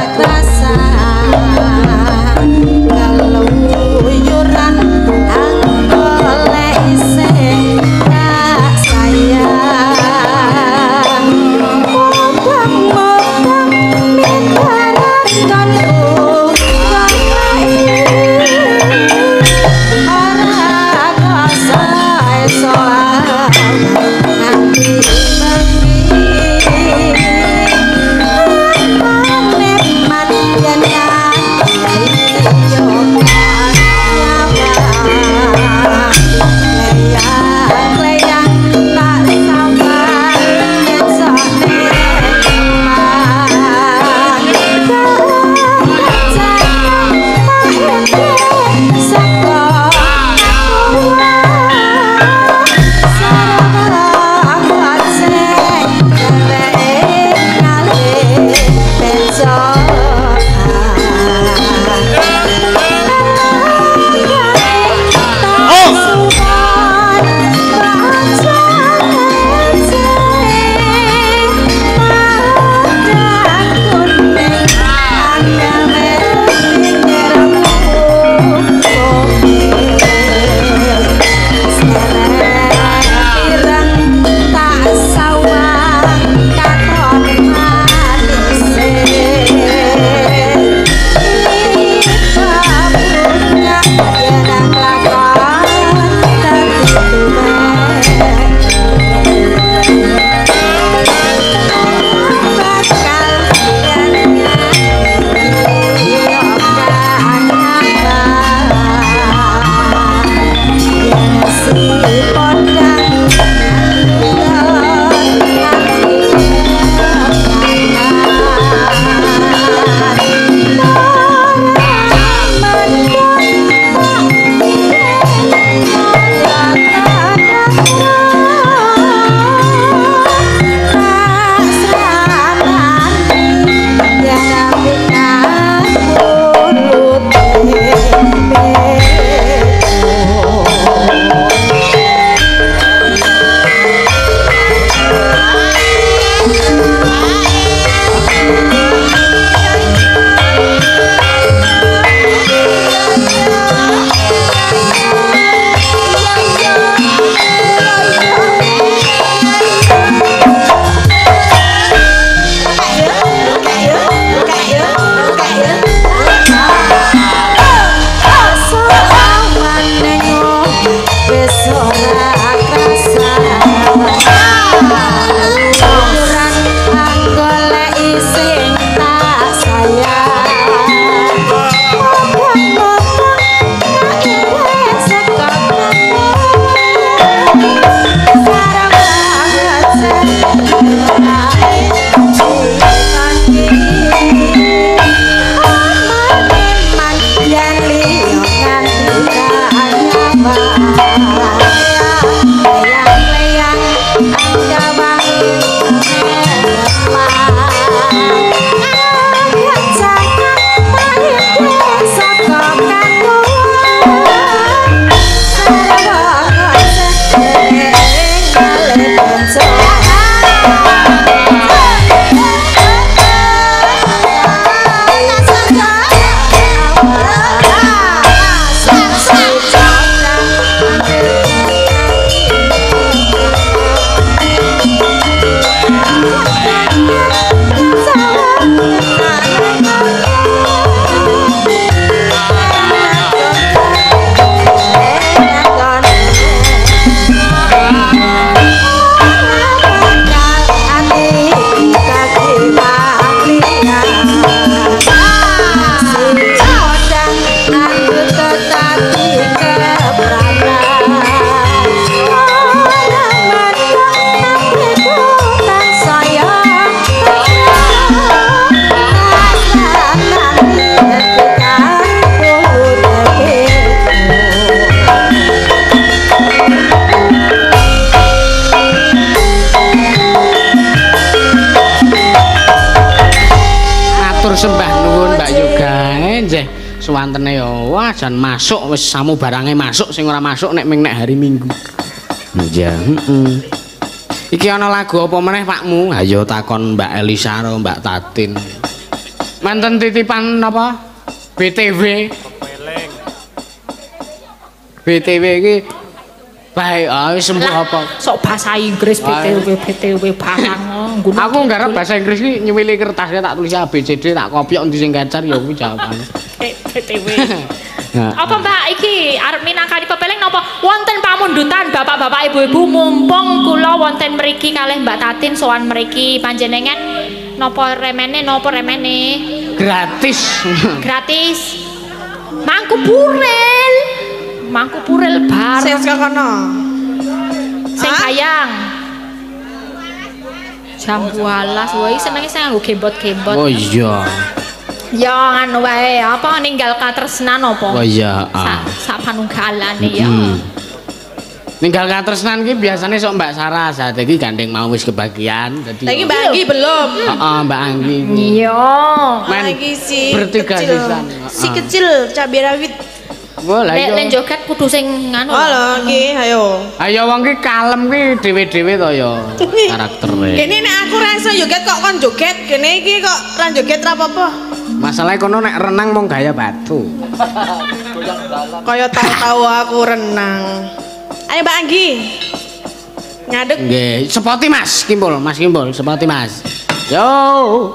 jan masuk wis samu barange masuk sing ora masuk nek ming nek hari Minggu. Nggih, heeh. Iki ana lagu apa meneh Pakmu? Ayo takon Mbak Elisa karo Mbak Tatin. Manten titipan apa? BTW. BTW iki bae ah wis sembuh apa? Sok bahasa Inggris BTW BTW barang. ngguno. Aku nggarap bahasa Inggris ki nyuwili kertasnya tak tulis ABCD tak kopiok ndi sing gacar ya kuwi jawabane. BTW. Apa Mbak? Iki arep minangkani pepeleng napa? Wonten pamundutan Bapak-bapak Ibu-ibu mumpung kula wonten mriki kalih Mbak Tatin sowan mriki panjenengan. Napa remene napa remene? Gratis. gratis. Mangku purel mangku purel bar Sing saka kono. sing kayang jam 12 woi senenge sing nganggo gembot-gembot. Oh iya. Ya anu wae apa ninggal katresnan apa Oh iya. ah. sak panunggalane ya Hmm. Ninggal katresnan ki biasanya sok Mbak Sarah saat iki gandeng mau wis kebagian dadi. Lagi bagi belum. Heeh, Mbak Anggi. iya Men, Lagi si bertiga kecil. sisan. Si kecil cabai rawit. Wah, lah iya. lek joget kudu sing nganu Halo, nggih, ayo. Ayo wong ki kalem ki dhewe-dhewe to ya karaktere. Kene nek aku rasa joget kok kon joget, kene iki kok ra joget ra apa-apa. Masalahnya kono nek renang mong gaya batu. Kaya tahu-tahu aku renang. Ayo Mbak Anggi. Ngadeg. Nggih, sepoti Mas Kimpul, Mas Kimpul, sepoti Mas. Yo.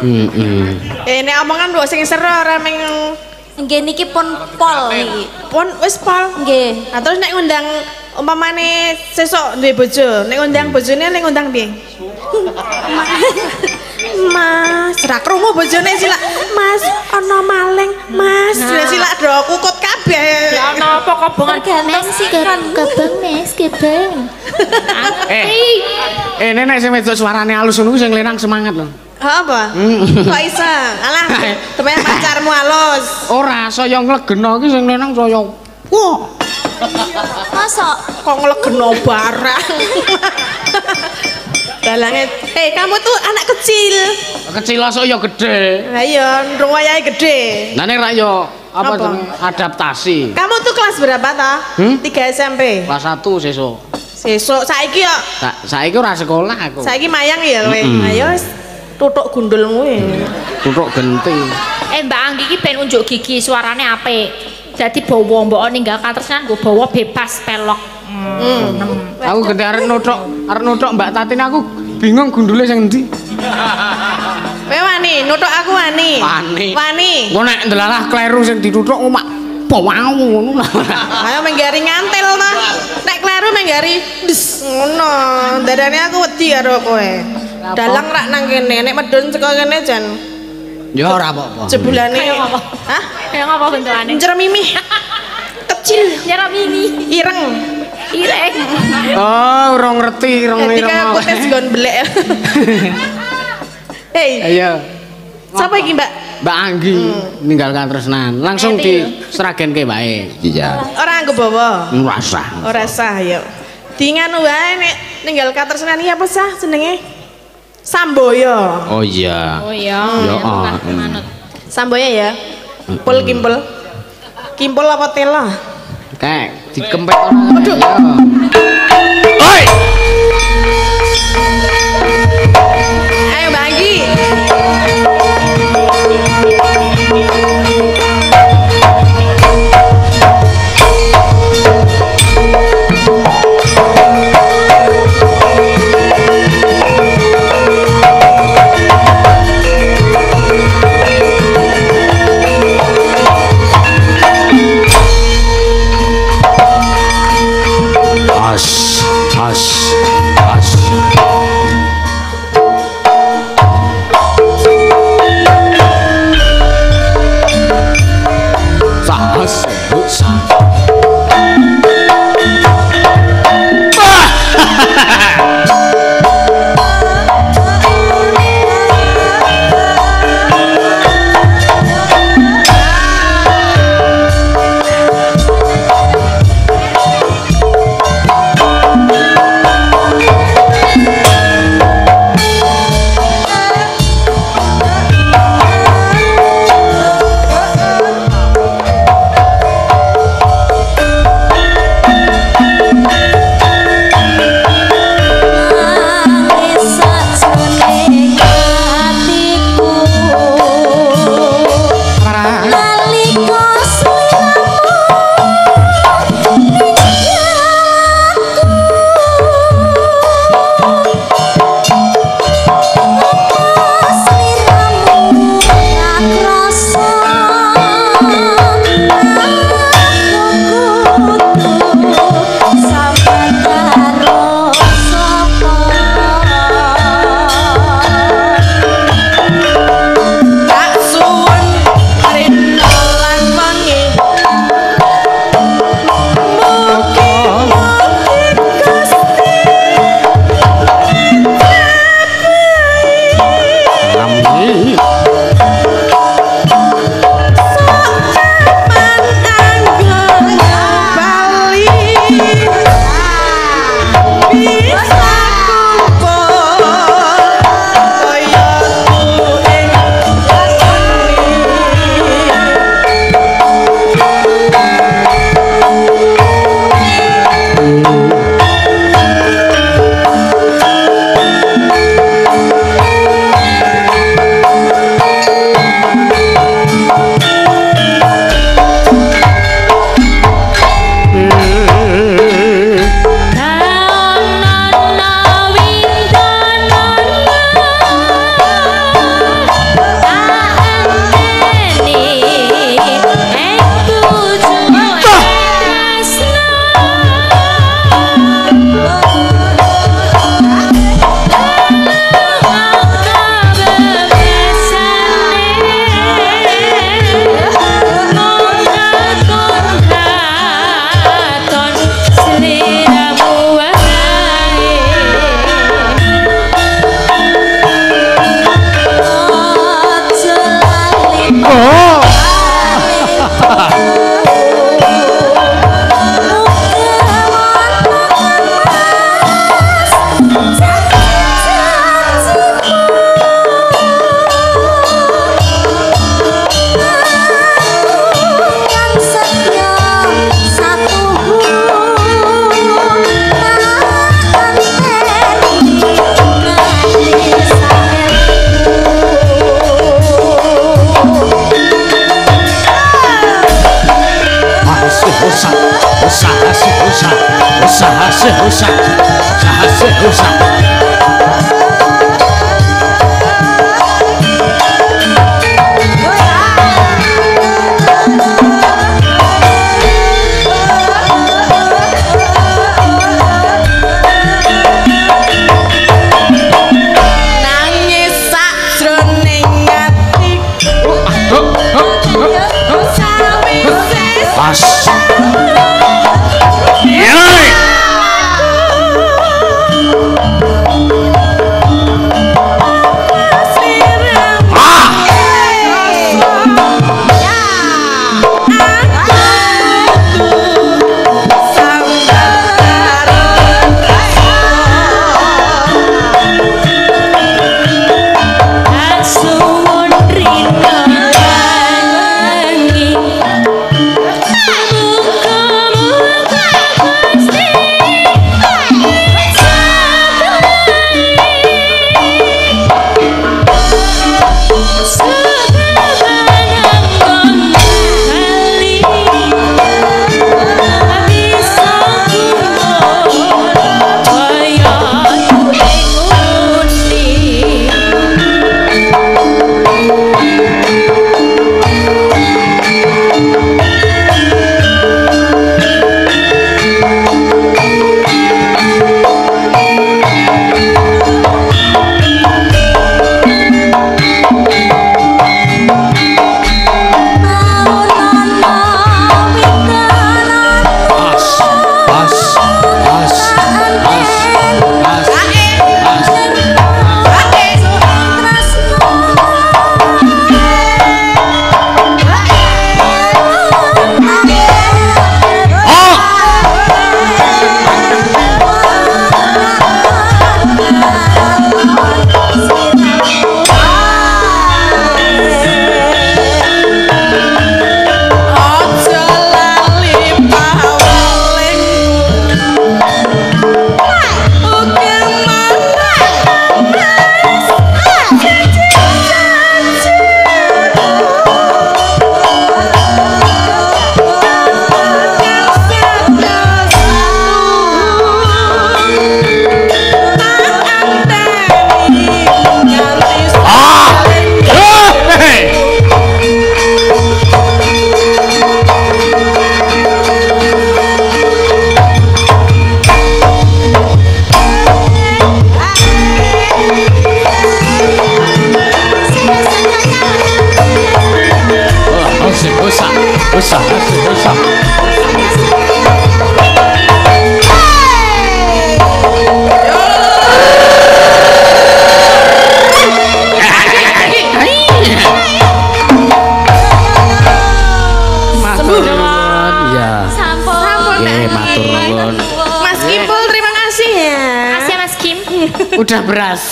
Heeh. eh nek omongan mbok sing seru ora meng Nggih niki pun pol niki. pun wis pol. Nggih. Nah terus nek ngundang umpamane sesuk duwe bojo, nek ngundang bojone nek ngundang piye? Mas, ra krungu bojone sila. Mas, ana maling. Mas, nah. sila do kukut kabeh. ya ana apa kobongan Tergantung sih kan. kebeng mes kebeng Eh. Eh nenek sing wedok suarane halus ngono sing lenang semangat lho. Apa? Kok iso? Alah, temen pacarmu halus. Ora saya nglegeno iki sing lenang saya. Wah. Masa Kok nglegeno barang. Dalange, eh kamu tuh anak kecil. Kecil asok ya gede. Lah iya, ndrung wayahe gede. Nah nek ra yo apa, Apa? adaptasi. Kamu tuh kelas berapa ta? Hmm? 3 SMP. Kelas 1 sesuk. Sesuk saiki yo Sa saiki ora sekolah aku. saiki mayang ya kowe. Mm-mm. Ayo tutuk gundulmu ya. Tutuk genti. Eh Mbak Anggi iki ben unjuk gigi suarane apik. Dadi bawa mbok ninggal katresnan nggo bawa bebas pelok. Hmm. Aku gede arek nutuk, arek nutuk Mbak Tatin aku bingung gundule sing endi. Kowe wani, nutuk aku wani. Wani. Wani. Engko nek ndelalah kleru sing ditutuk omak bawau ngono lah. Ayo menggari ngantil ta. Nek kleru menggari des ngono. Darane aku wedi karo kowe. Dalang rak nang kene, nek medun saka kene jan Ya ora apa-apa. jebulane. Apa? Hah? Kayak ngapa bentukane? Encer mimi. Kecil, ini. ireng. Ireng. Oh, ora ngerti, ora Jadi ngerti. kayak aku tes gon belek. Hei, Ayo. siapa iki Mbak? Mbak Anggi ninggalkan tresnan. Langsung Eti. diseragenke wae. Iya. Ora anggo bawa. Ngrasa. Ora sah ya. Di nganu wae nek ninggal katresnan iki apa sah jenenge? Samboyo. Oh iya. Oh iya. Ya, ah, manut. Samboyo ya. Kimpul kimpul. Kimpul apa tela? Kayak dikempet orang. Aduh. Oi!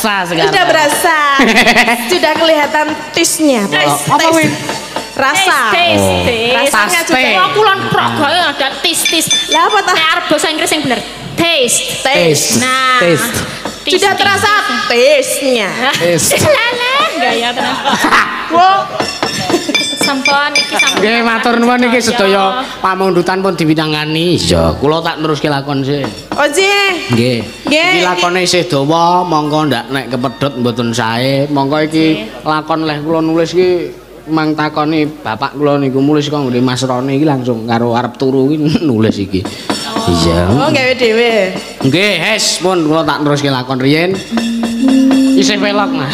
Berasa sekarang. Sudah berasa. Sudah kelihatan tisnya. Tis, Apa tis. wih? Rasa. Tis, Oh. tis. Rasanya juga. Aku lan progoe ada tis-tis. Lah apa tah? Arep bahasa Inggris yang bener. Taste. Taste. Nah. Taste. Tis, Sudah tis. terasa tisnya. Taste. Lele, gaya tenan. Wow. Sampun iki sampun. Nggih, matur nuwun iki sedaya pamundutan pun diwidangani. Iya, kula tak neruske lakon sih. Oji. Nggih. Nggih, Iki lakone isih dawa, monggo ndak nek kepedhot mboten sae. Monggo iki lakon leh kula nulis iki mang takoni bapak kula niku nulis kok nggone Mas Roni iki langsung karo arep turu iki nulis iki. Iya. Oh, gawe dhewe. Nggih, hes pun kula tak neruske lakon riyen. Isih pelok nah.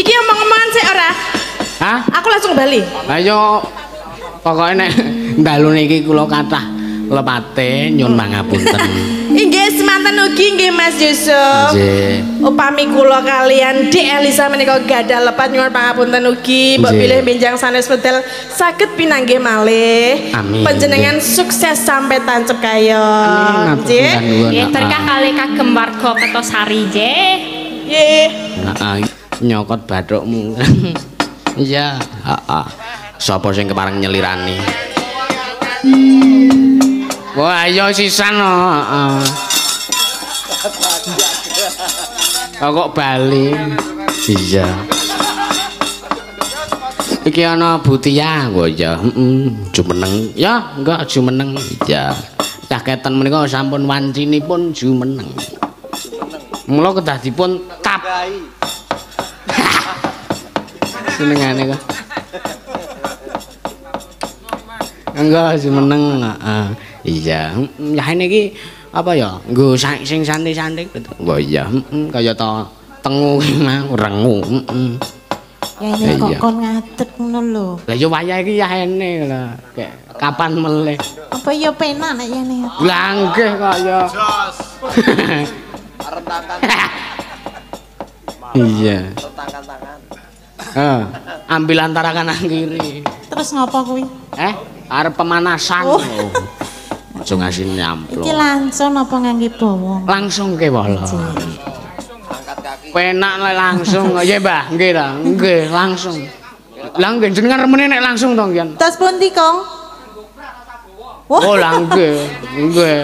Iki omong-omongan sih ora. Hah? Aku langsung bali. Ayo pokoke nek dalune iki kula kathah lepate nyun mangapunten. Inggih semanten ugi nggih Mas Yusuf. Nggih. Upami kula kalian Dik Elisa menika gadah lepat nyuwun pangapunten ugi mbok pilih benjang sanes medal saged pinanggih malih. Amin. Panjenengan sukses sampai tancep kaya. Amin, Nggih. Nggih, berkah kali kagem warga Kertosari nggih. Nggih. Heeh, nyokot bathukmu. Iya, heeh. Sapa sing kepareng nyelirani? Wah, ayo sisan heeh. Oh, kok bali? Iya. Iki ana Butia, kok ya. Heeh, jumeneng. Ya, enggak jumeneng. Iya. Cah keten menika sampun wancinipun jumeneng. Mula kedah dipun kap. Senengane kok. Enggak jumeneng, heeh. Iya, mm, ya ini iki apa ya? Nggo sa- sing santai-santai gitu. Wah iya, heeh, kaya ta tengu ki mah rengu, heeh. Ya ini kok kon ngadeg ngono lho. Lah ya wayah iki ya ene lah. Kayak kapan meleh. Apa ya penak nek ya nih. Lah nggih kok ya. Iya. Eh, ambil antara kanan kiri. Terus ngopo kuwi? Eh, arep pemanasan. Oh. Oh. Aja ngasih nyamplok. Iki langsung apa ngangge bawang? Langsung ke wala. Penak nek langsung. Ya, Mbah, nggih ta. Nggih, langsung. Lah nggih jenengan remene nek langsung to, Ngen. Tas pundi, Kong? Oh, lah nggih. Nggih.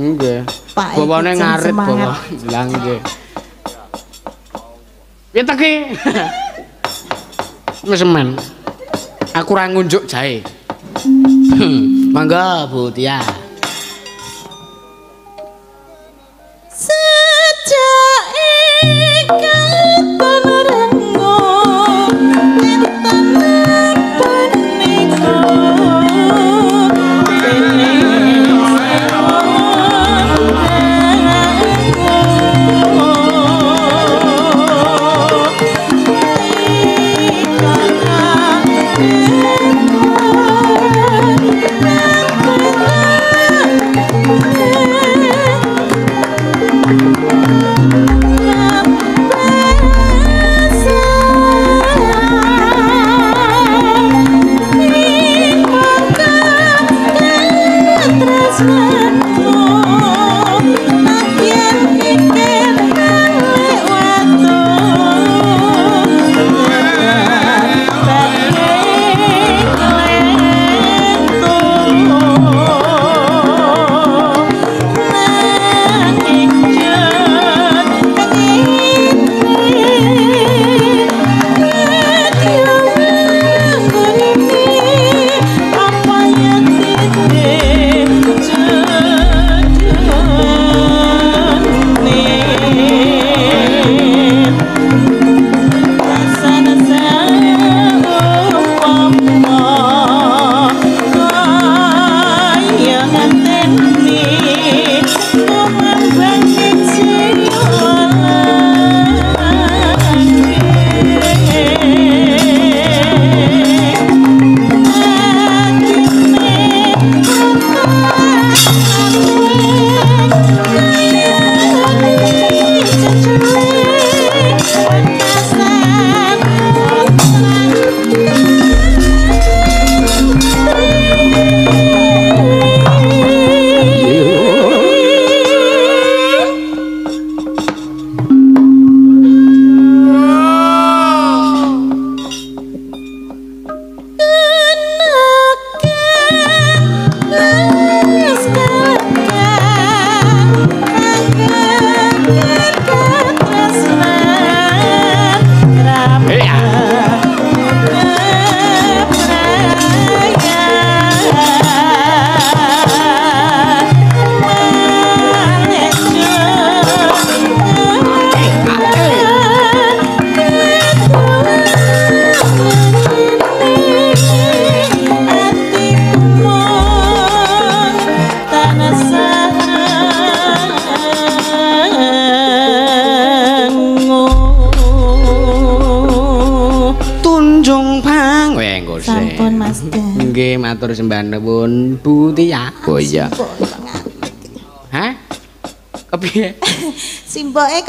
Nggih. Jen ngarit bapak. Lah nggih. Piye ta ki? Wis semen. Aku ora ngunjuk jahe. Mangga, Bu Tia. đi cánh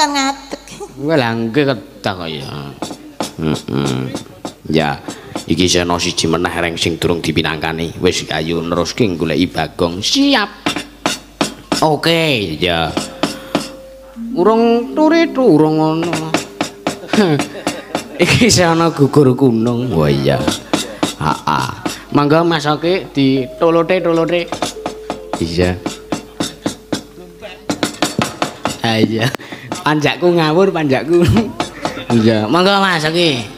Kan ngadeg. Wah, lah nggih kedah kok ya. Heeh. Ya, iki sena siji meneh reng sing durung dipinangkani. Wis ayo neruske goleki Bagong. Siap. Oke, ya. Urung turit urung ngono. iki sena gugur gunung. Wah iya. Heeh. Mangga masake ditolote-tolote. Iya. Iya. Panjakku ngawur panjakku. Iya, mangga masake. sembah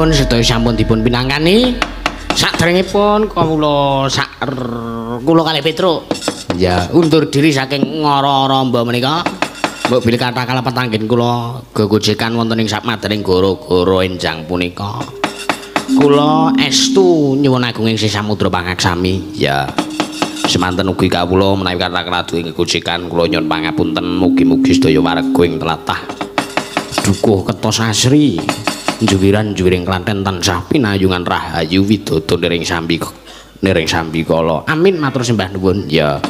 nuwun sedaya sampun dipun pinangkani. Sadèrèngipun kawula sak kula kalih Petruk. Ya, undur diri saking ngara-ara menika. Mbok bilih kathah kalebet anggen kula gegojekan wonten ing sak madering gara-gara enjang punika. Kula estu nyuwun agunging Sih Samudra pangaksami. Ya. Semanten ugi kawula menawi kathah kaladu ing gegojekan kula nyuwun pangapunten mugi-mugi sedaya warga ing tlatah dukuh ketos asri njuwiran njuwiring klanten tansah pinayungan rahayu widodo niring sambi niring sambi kala. Amin matur sembah nuwun. Ya.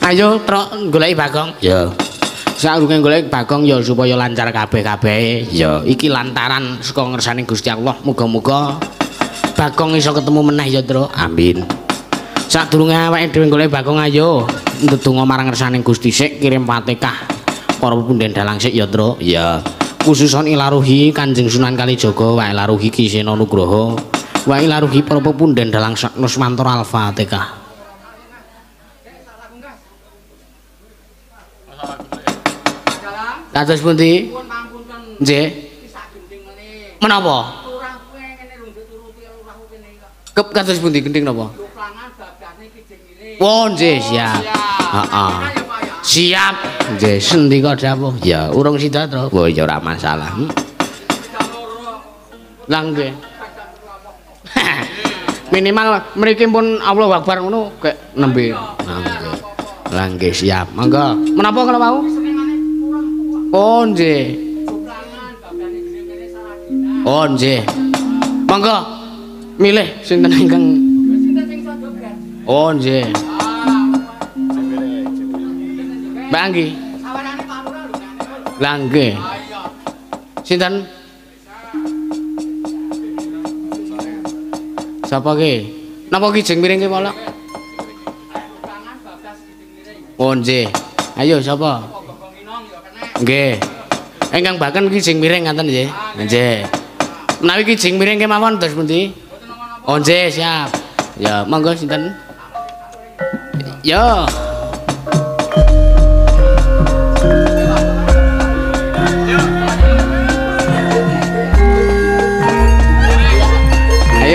Ayo trok goleki bagong. Ya. Saurunge goleki bagong ya supaya lancar kabeh-kabehe ya. Iki lantaran saka ngersane Gusti Allah muga-muga bagong iso ketemu meneh ya trok amin. Sadurunge awake dhewe goleki bagong ayo. Ndedonga marang ngersane Gusti sik kirim Fatihah para punden dalang sik ya truk. Ya khususon ilaruhi kanjeng sunan kalijogo wa ilaruhi kisena nugroho wa ilaruhi para punden dalang sak nusmantor al-fatihah Kados pundi? Nggih. Menapa? Kep kados pundi gending napa? Oh, nggih, siap. Heeh. Siap. Nggih, sendika dawuh. Ya, urung sida to. Oh, ya ora masalah. Hmm. Lah nggih. Minimal mriki pun Allahu Akbar ngono kek nembe. Lah nggih. Lah nggih, siap. Monggo. Menapa kalau mau? Oh, nggih. Oh, nggih. Monggo. Milih sinten ingkang Oh, nggih. Mbak Anggi. Lah nggih. Sinten? Sapa ki? Napa ki jeng miring ki malah? Oh, nggih. Ayo sapa? Nggih. Ingkang baken ki jeng miring ngaten nggih. Nggih. Menawi ki jeng miring kemawon terus pundi? Oh, nggih, siap. Ya, monggo sinten? Ya.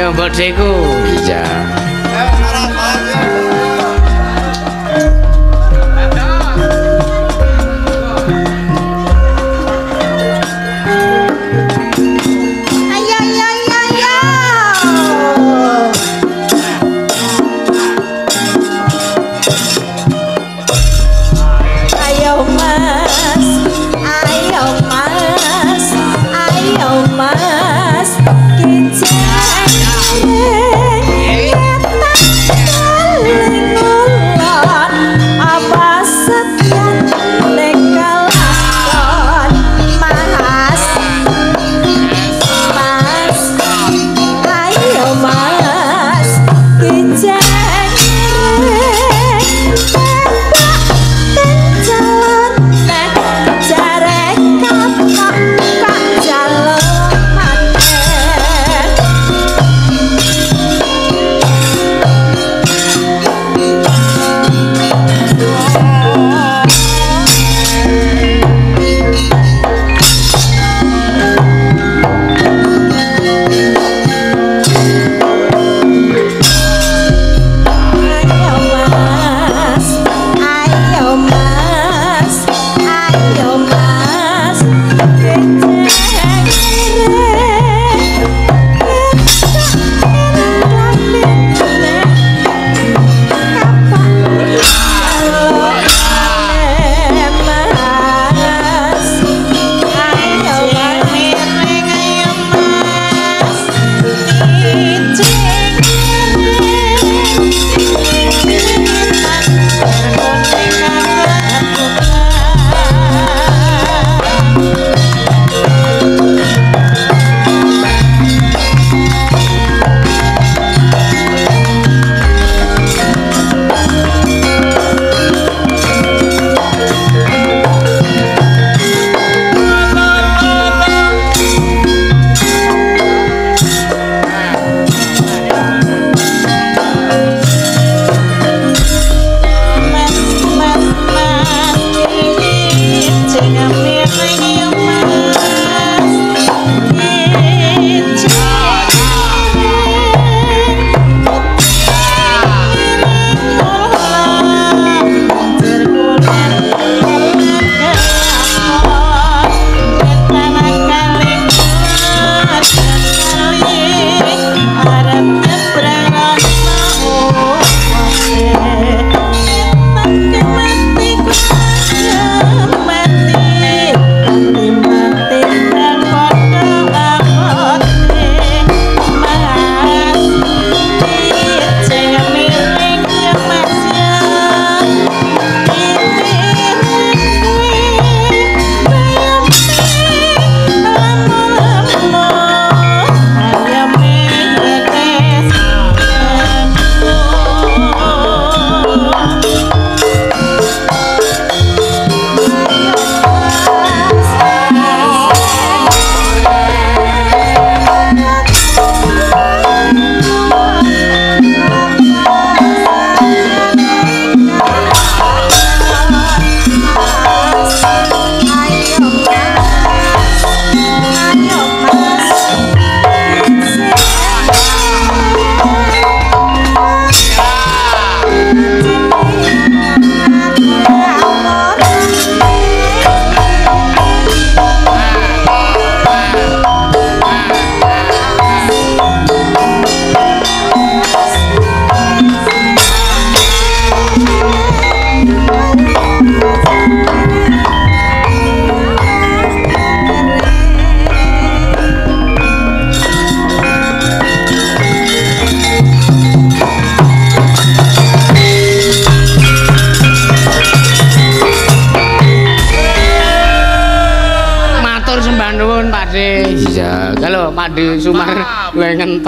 Ayo mbok deku.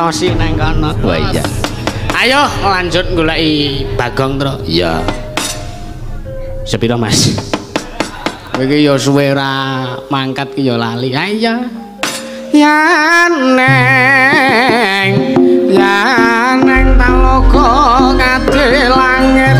Kowe ngentosi nang kono. Wah iya. Ayo lanjut goleki Bagong, Tru. Iya. Sepiro, Mas? Iki ya suwe ora mangkat ki ya lali. Ha iya. Ya neng, ya neng taloka ngade langit.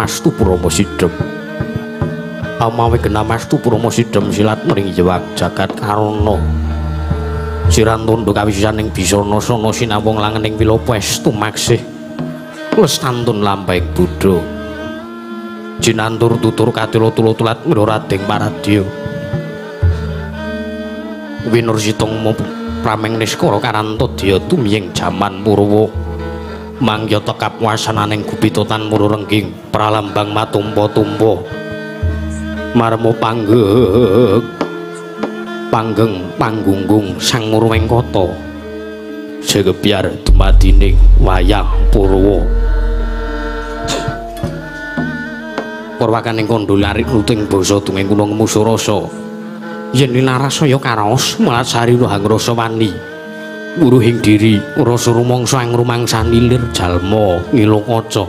Namastu Purama Sidhem. Amawi genamastu Purama Sidhem silat mring jewak jagat karana. Siran tondo kawisisan ing bisana sana sinawung langening wilopes tumaksih. Lestantun lampahing Buddha. Jinantur tutur katilo-tulo-tulat Radeng Paradya. Winursitong prameng niskara karanta dya tumiying jaman Purwa. Mangyata kapuasananing gubitotan mururengging pralambang matumpa-tumpa. Marmo panggeng panggeng panggunggung sang murweng kata segebyar dumadining wayang purwa. Purwakaning kondo larik ruting basa tunging kuna ngemusu rasa yen linarasaya karaos malasari rohang rasa wani Wuruhing diri rasa rumangsa ing rumangsani lir jalma ngilo kaca.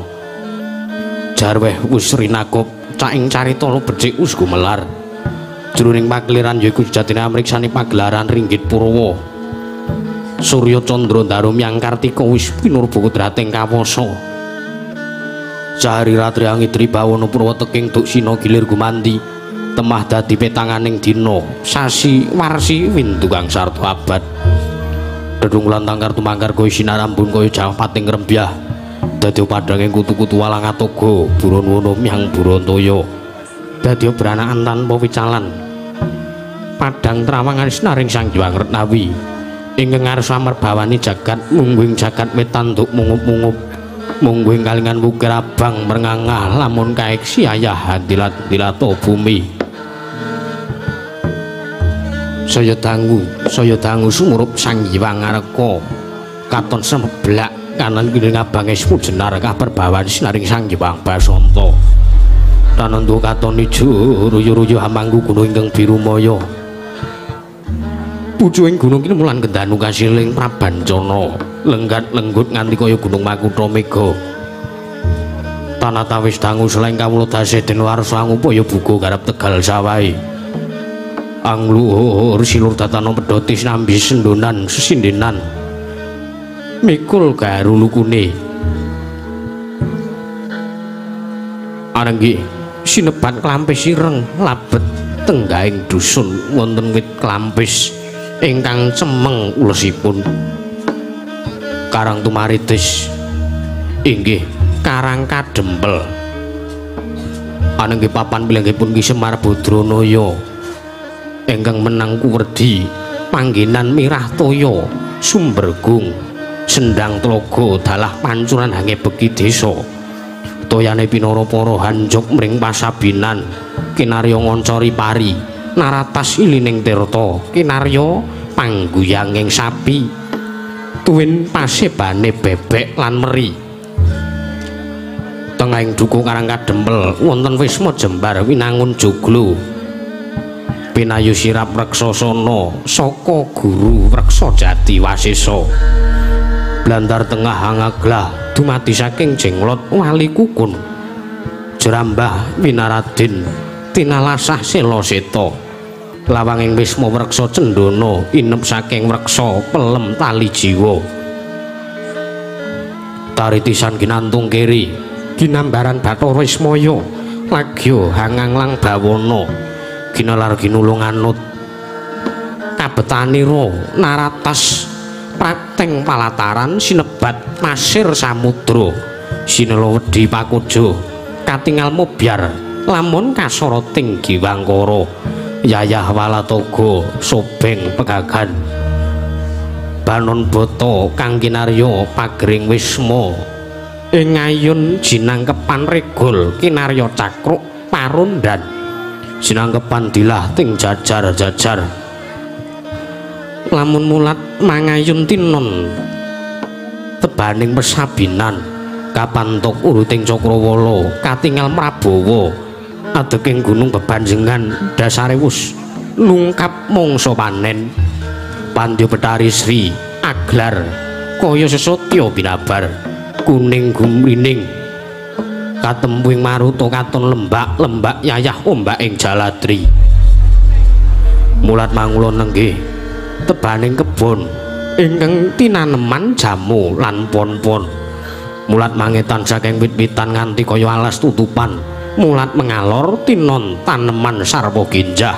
Jarweh wis rinakop caing carita becik wis gumelar. Jroning pakliran yaiku jatine amriksani pagelaran ringgit Purwa. Surya Candra Darum yang Kartika wis pinurba kudrating kawasa. Sahari ratri angitri bawana Purwa teking duk sina gilir gumanti. Temah dadi petanganing dina sasi warsi windu kang sarta abad. Dedung lantang kartu mangkar kowe sinarambun kowe jawah pating rembyah. Dadi padange kutu-kutu walang atoga, buron wono yang burontoya. Dadi beranakan tanpa wicalan. Padang trawangan sinaring Sang Hyang Retnawi. Ingkang ngarsa merbawani jagat mungguing jagat metanduk mungup-mungup. Mungguing kalingan wukir abang merengangah lamun kaeksi ayah hadilat dilato bumi. Saya dangu saya dangu sumurup sang hyang ngareka katon semeblak kanan kiri ngabange semujenar kaperbawan sinaring sang hyang basanta. Tananda katon ijo ruyu-ruyu hamangku gunung ingkang biru maya. Pucuking gunung kini mulan kendanu kasiling prabancana lenggat lenggut nganti kaya gunung makutha mega. Tanah tawis dangu selain kawula dasih den warsa ngupaya buka garap tegal sawai angluhur silur tatana pedhoti sinambi sendonan sesindenan. Mikul garu lukune. Arenggi sinebat klampis ireng labet tenggaing dusun wonten wit klampis ingkang cemeng ulesipun. Karang tumaritis. Inggih karang kadempel. Anenggi papan bilanggipun ki Semar Badranaya ingkang menang kuwerdi panggenan mirah toya sumbergung sendang tlaga dalah pancuran hange beki desa. Toyane pinara para hanjok mring pasabinan kinarya ngancari pari naratas ilining tirta kinarya pangguyanging sapi. Tuwin pasebane bebek lan meri. Tengahing duku karang kadempel wonten wisma jembar winangun joglo pinayu sirap reksasana saka guru reksa jati wasesa. Blandar tengah hangaglah dumati saking jenglot wali kukun. Jerambah winaradin tinalasah sela seta. Lawanging wisma reksa cendana inep saking reksa pelem tali jiwa. Taritisan ginantung kiri ginambaran Bathara Wismaya lagya hanganglang bawana ginalar ginulung anut. Kabetanira naratas prateng palataran sinebat pasir samudra. Sinela wedi pakujo katingal mobyar lamun kasoroting giwangkara yayah walatoga sobeng pegagan. Banon boto kang kinarya pagring wisma. Ing ayun jinangkepan regol kinarya cakruk parundan jinangkepan dilah ting jajar-jajar lamun mulat mangayun tinon. Tebaning pesabinan kapantok uruting cakrawala katingal prabowo. Adeking gunung bebanjengan dasare wus nungkap mangsa panen. Pandya betari sri aglar kaya sesotya binabar kuning gumrining katempuing maruta katon lembak-lembak yayah ombak ing jaladri. Mulat mangula nenggih tebaning kebon. Ingkang tinaneman jamu lan pon-pon. Mulat mangetan saking wit-witan nganti kaya alas tutupan. Mulat mengalor tinon taneman sarwa ginjah.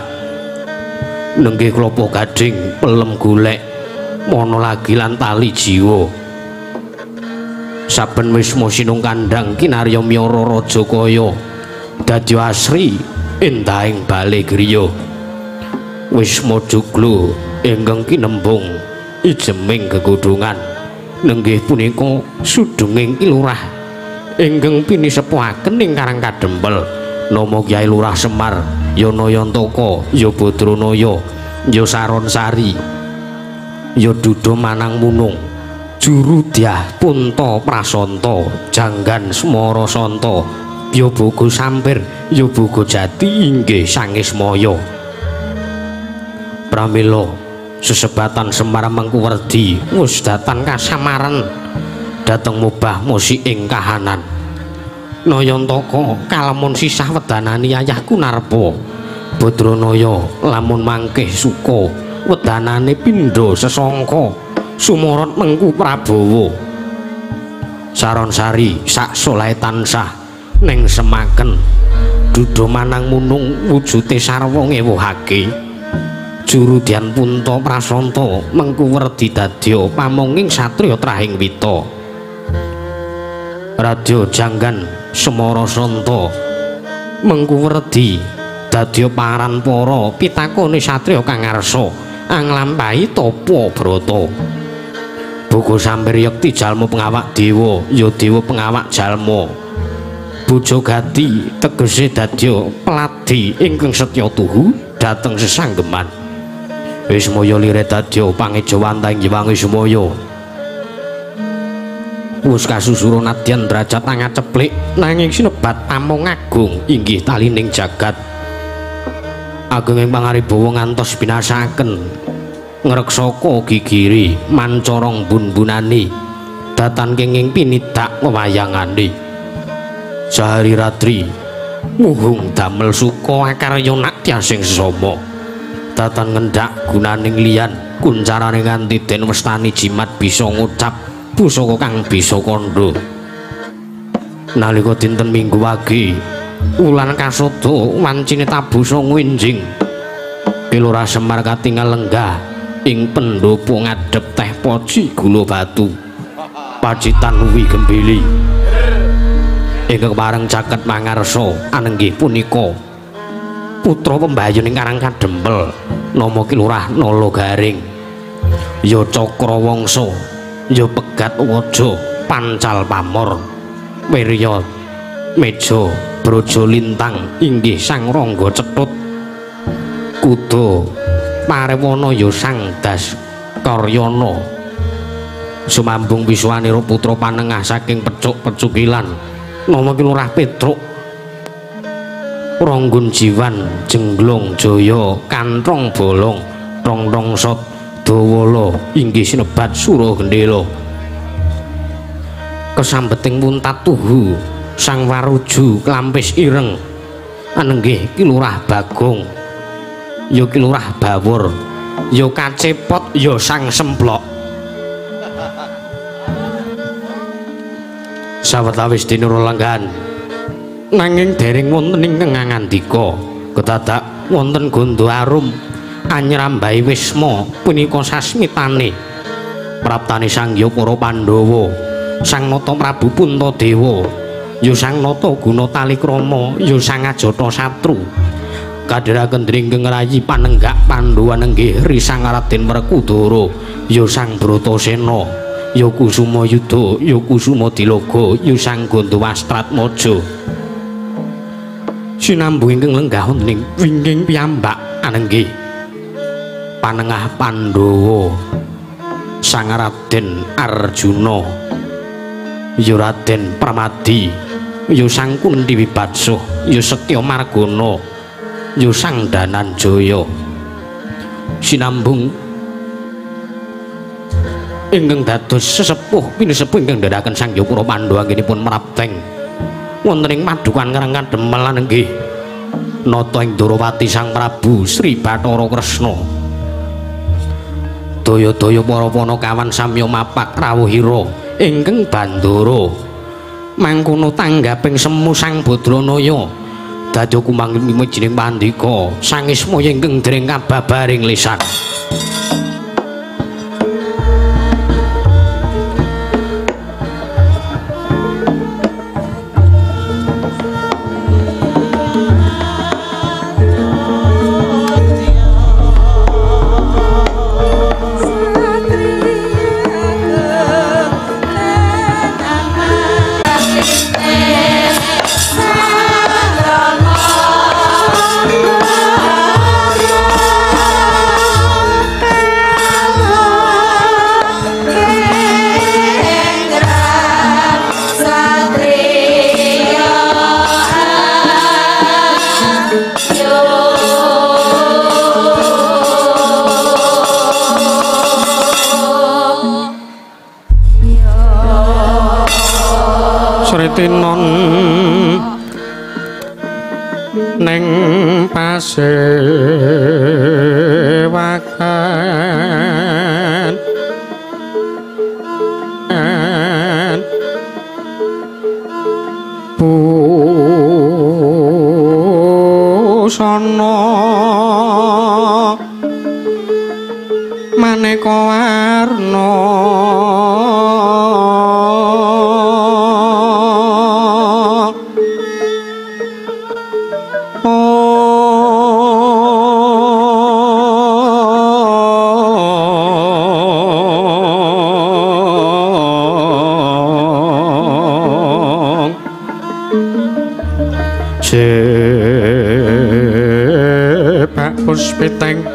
Nenggih klopo gading pelem golek. Mono lagi lan tali jiwa saben wisma sinung kandhang kinarya myara raja kaya dadi asri endahing bale griya. Wisma juglo ingkang kinembung ijeming gegudungan nenggih punika sudunging kilurah ingkang pinisepuhaken ing Karang Kadempel nama Kyai Lurah Semar ya Nayantaka ya Badranaya ya Saronsari ya Duda Manang Munung Juru Dyah Punta Prasanta Janggan Semara Santa. Ya Bogo Sampir ya Bogo Jati inggih Sangismaya Pramila sesebatan Semar Mangkuwerdi wis datan kasamaran. Dateng mubah musik ing kahanan. Nayantaka kalamun sisah wedanani ayahku Narpa. Badranaya lamun mangkih suka wedanane pindha sesangka sumorot mengku Prabowo. Saronsari sak solahe tansah ning semaken. Dudo manang munung wujute sarwa ngewuhake. Juru dian punta prasanta mengku werdi dadya pamonging satriya trahing wita. Radya janggan semara santa mengku werdi dadya paran para pitakone satriya kang ngarsa anglampahi tapa brata buku sampir yekti jalma pengawak dewa ya dewa pengawak jalma bojo gati tegese dadya peladi ingkang setya tuhu dateng sesanggeman. Wismaya liret dadya pangejawan ing Hyang Wismaya wis kasusura nadyan derajat ceplik nanging sinebat tamung agung inggih talining jagat. Ageng ing pangaribawa ngantos binasaken ngreksaka gigiri mancorong bun-bunane datan kenging pinidak wewayangane sehari ratri muhung damel suka akarya natyasing sesama. Datan ngendak gunaning liyan kuncarane nganti den westani jimat bisa ngucap pusaka kang bisa kandha. Nalika dinten minggu wage wulan kasada wancine tabusa ngunjing Kelora Semar katingal lenggah ing pendopo ngadep teh poci gula batu. Pacitan wi gembili. Ingkang bareng caket mangarsa anenggih punika putra pembayun ing Karang Kadempel nama Ki Lurah Nala Garing ya Cakrawangsa ya Pegat Waja Pancal Pamor. Wirya Meja Braja Lintang inggih Sang Rangga Cetut. Kuda Parewana ya Sang Das Karyana sumambung wiswanira putra panengah saking pecuk-pecukilan nama Ki Lurah Petruk. Ranggun Jiwan Jenglong Jaya Kantrong Bolong Rong-rong Sot Dawala inggih sinebat Sura Gendela kesambeting muntat tuhu Sang Waruju Klampis Ireng. Anenggih Ki Lurah Bagong ya Ki Lurah Bawur ya Kacepot ya Sang Semplok. Sawetawis dina lenggan nanging dereng wonten ingkang ngandika kedadak wonten gondo arum anyrambahi wisma punika sasmitane. Praptane Sang Yapara Pandhawa Sang Nata Prabu Puntadewa ya Sang Nata Guna Talikrama ya Sang Ajata Satru kadhiraken dringgeng rayi panenggak pandhuan inggih risang Raden Werkudara ya sang Bratasena ya Kusuma Yuda ya Kusuma Dilaga ya sang Gandawastratmaja sinambu ingkang lenggah wonten wingking piyambak anenggih panengah Pandhawa sang Raden Arjuna ya Raden Pramadi ya sang Kunti Wibadsa ya Setya Margana ya sang Dananjaya sinambung. Ingkang dados sesepuh pinesepuh ingkang ndadaken Sang Yapura Pandhawa anggenipun merabteng wonten ing madukan ngrang kademelan nggih. Nata ing Durawati Sang Prabu Sri Bathara Kresna. Daya-daya para panakawan samya mapak rawuhira ingkang bandara. Mangkono tanggaping semu Sang Badranaya dadi kumang mijining pandika sangismaya ingkang dereng kababaring lisan cuspe tem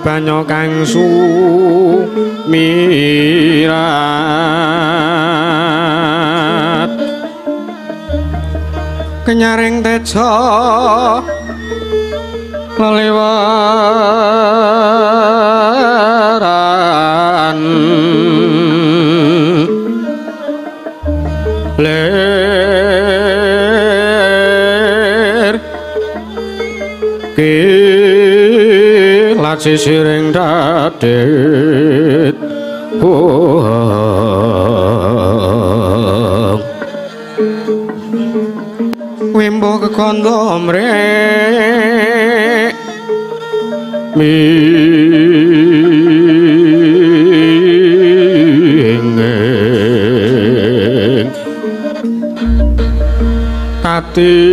Prabanya kang sumirat. Kenyaring teja laci siring dadet oh wimbo kekondo mrek mingeng kati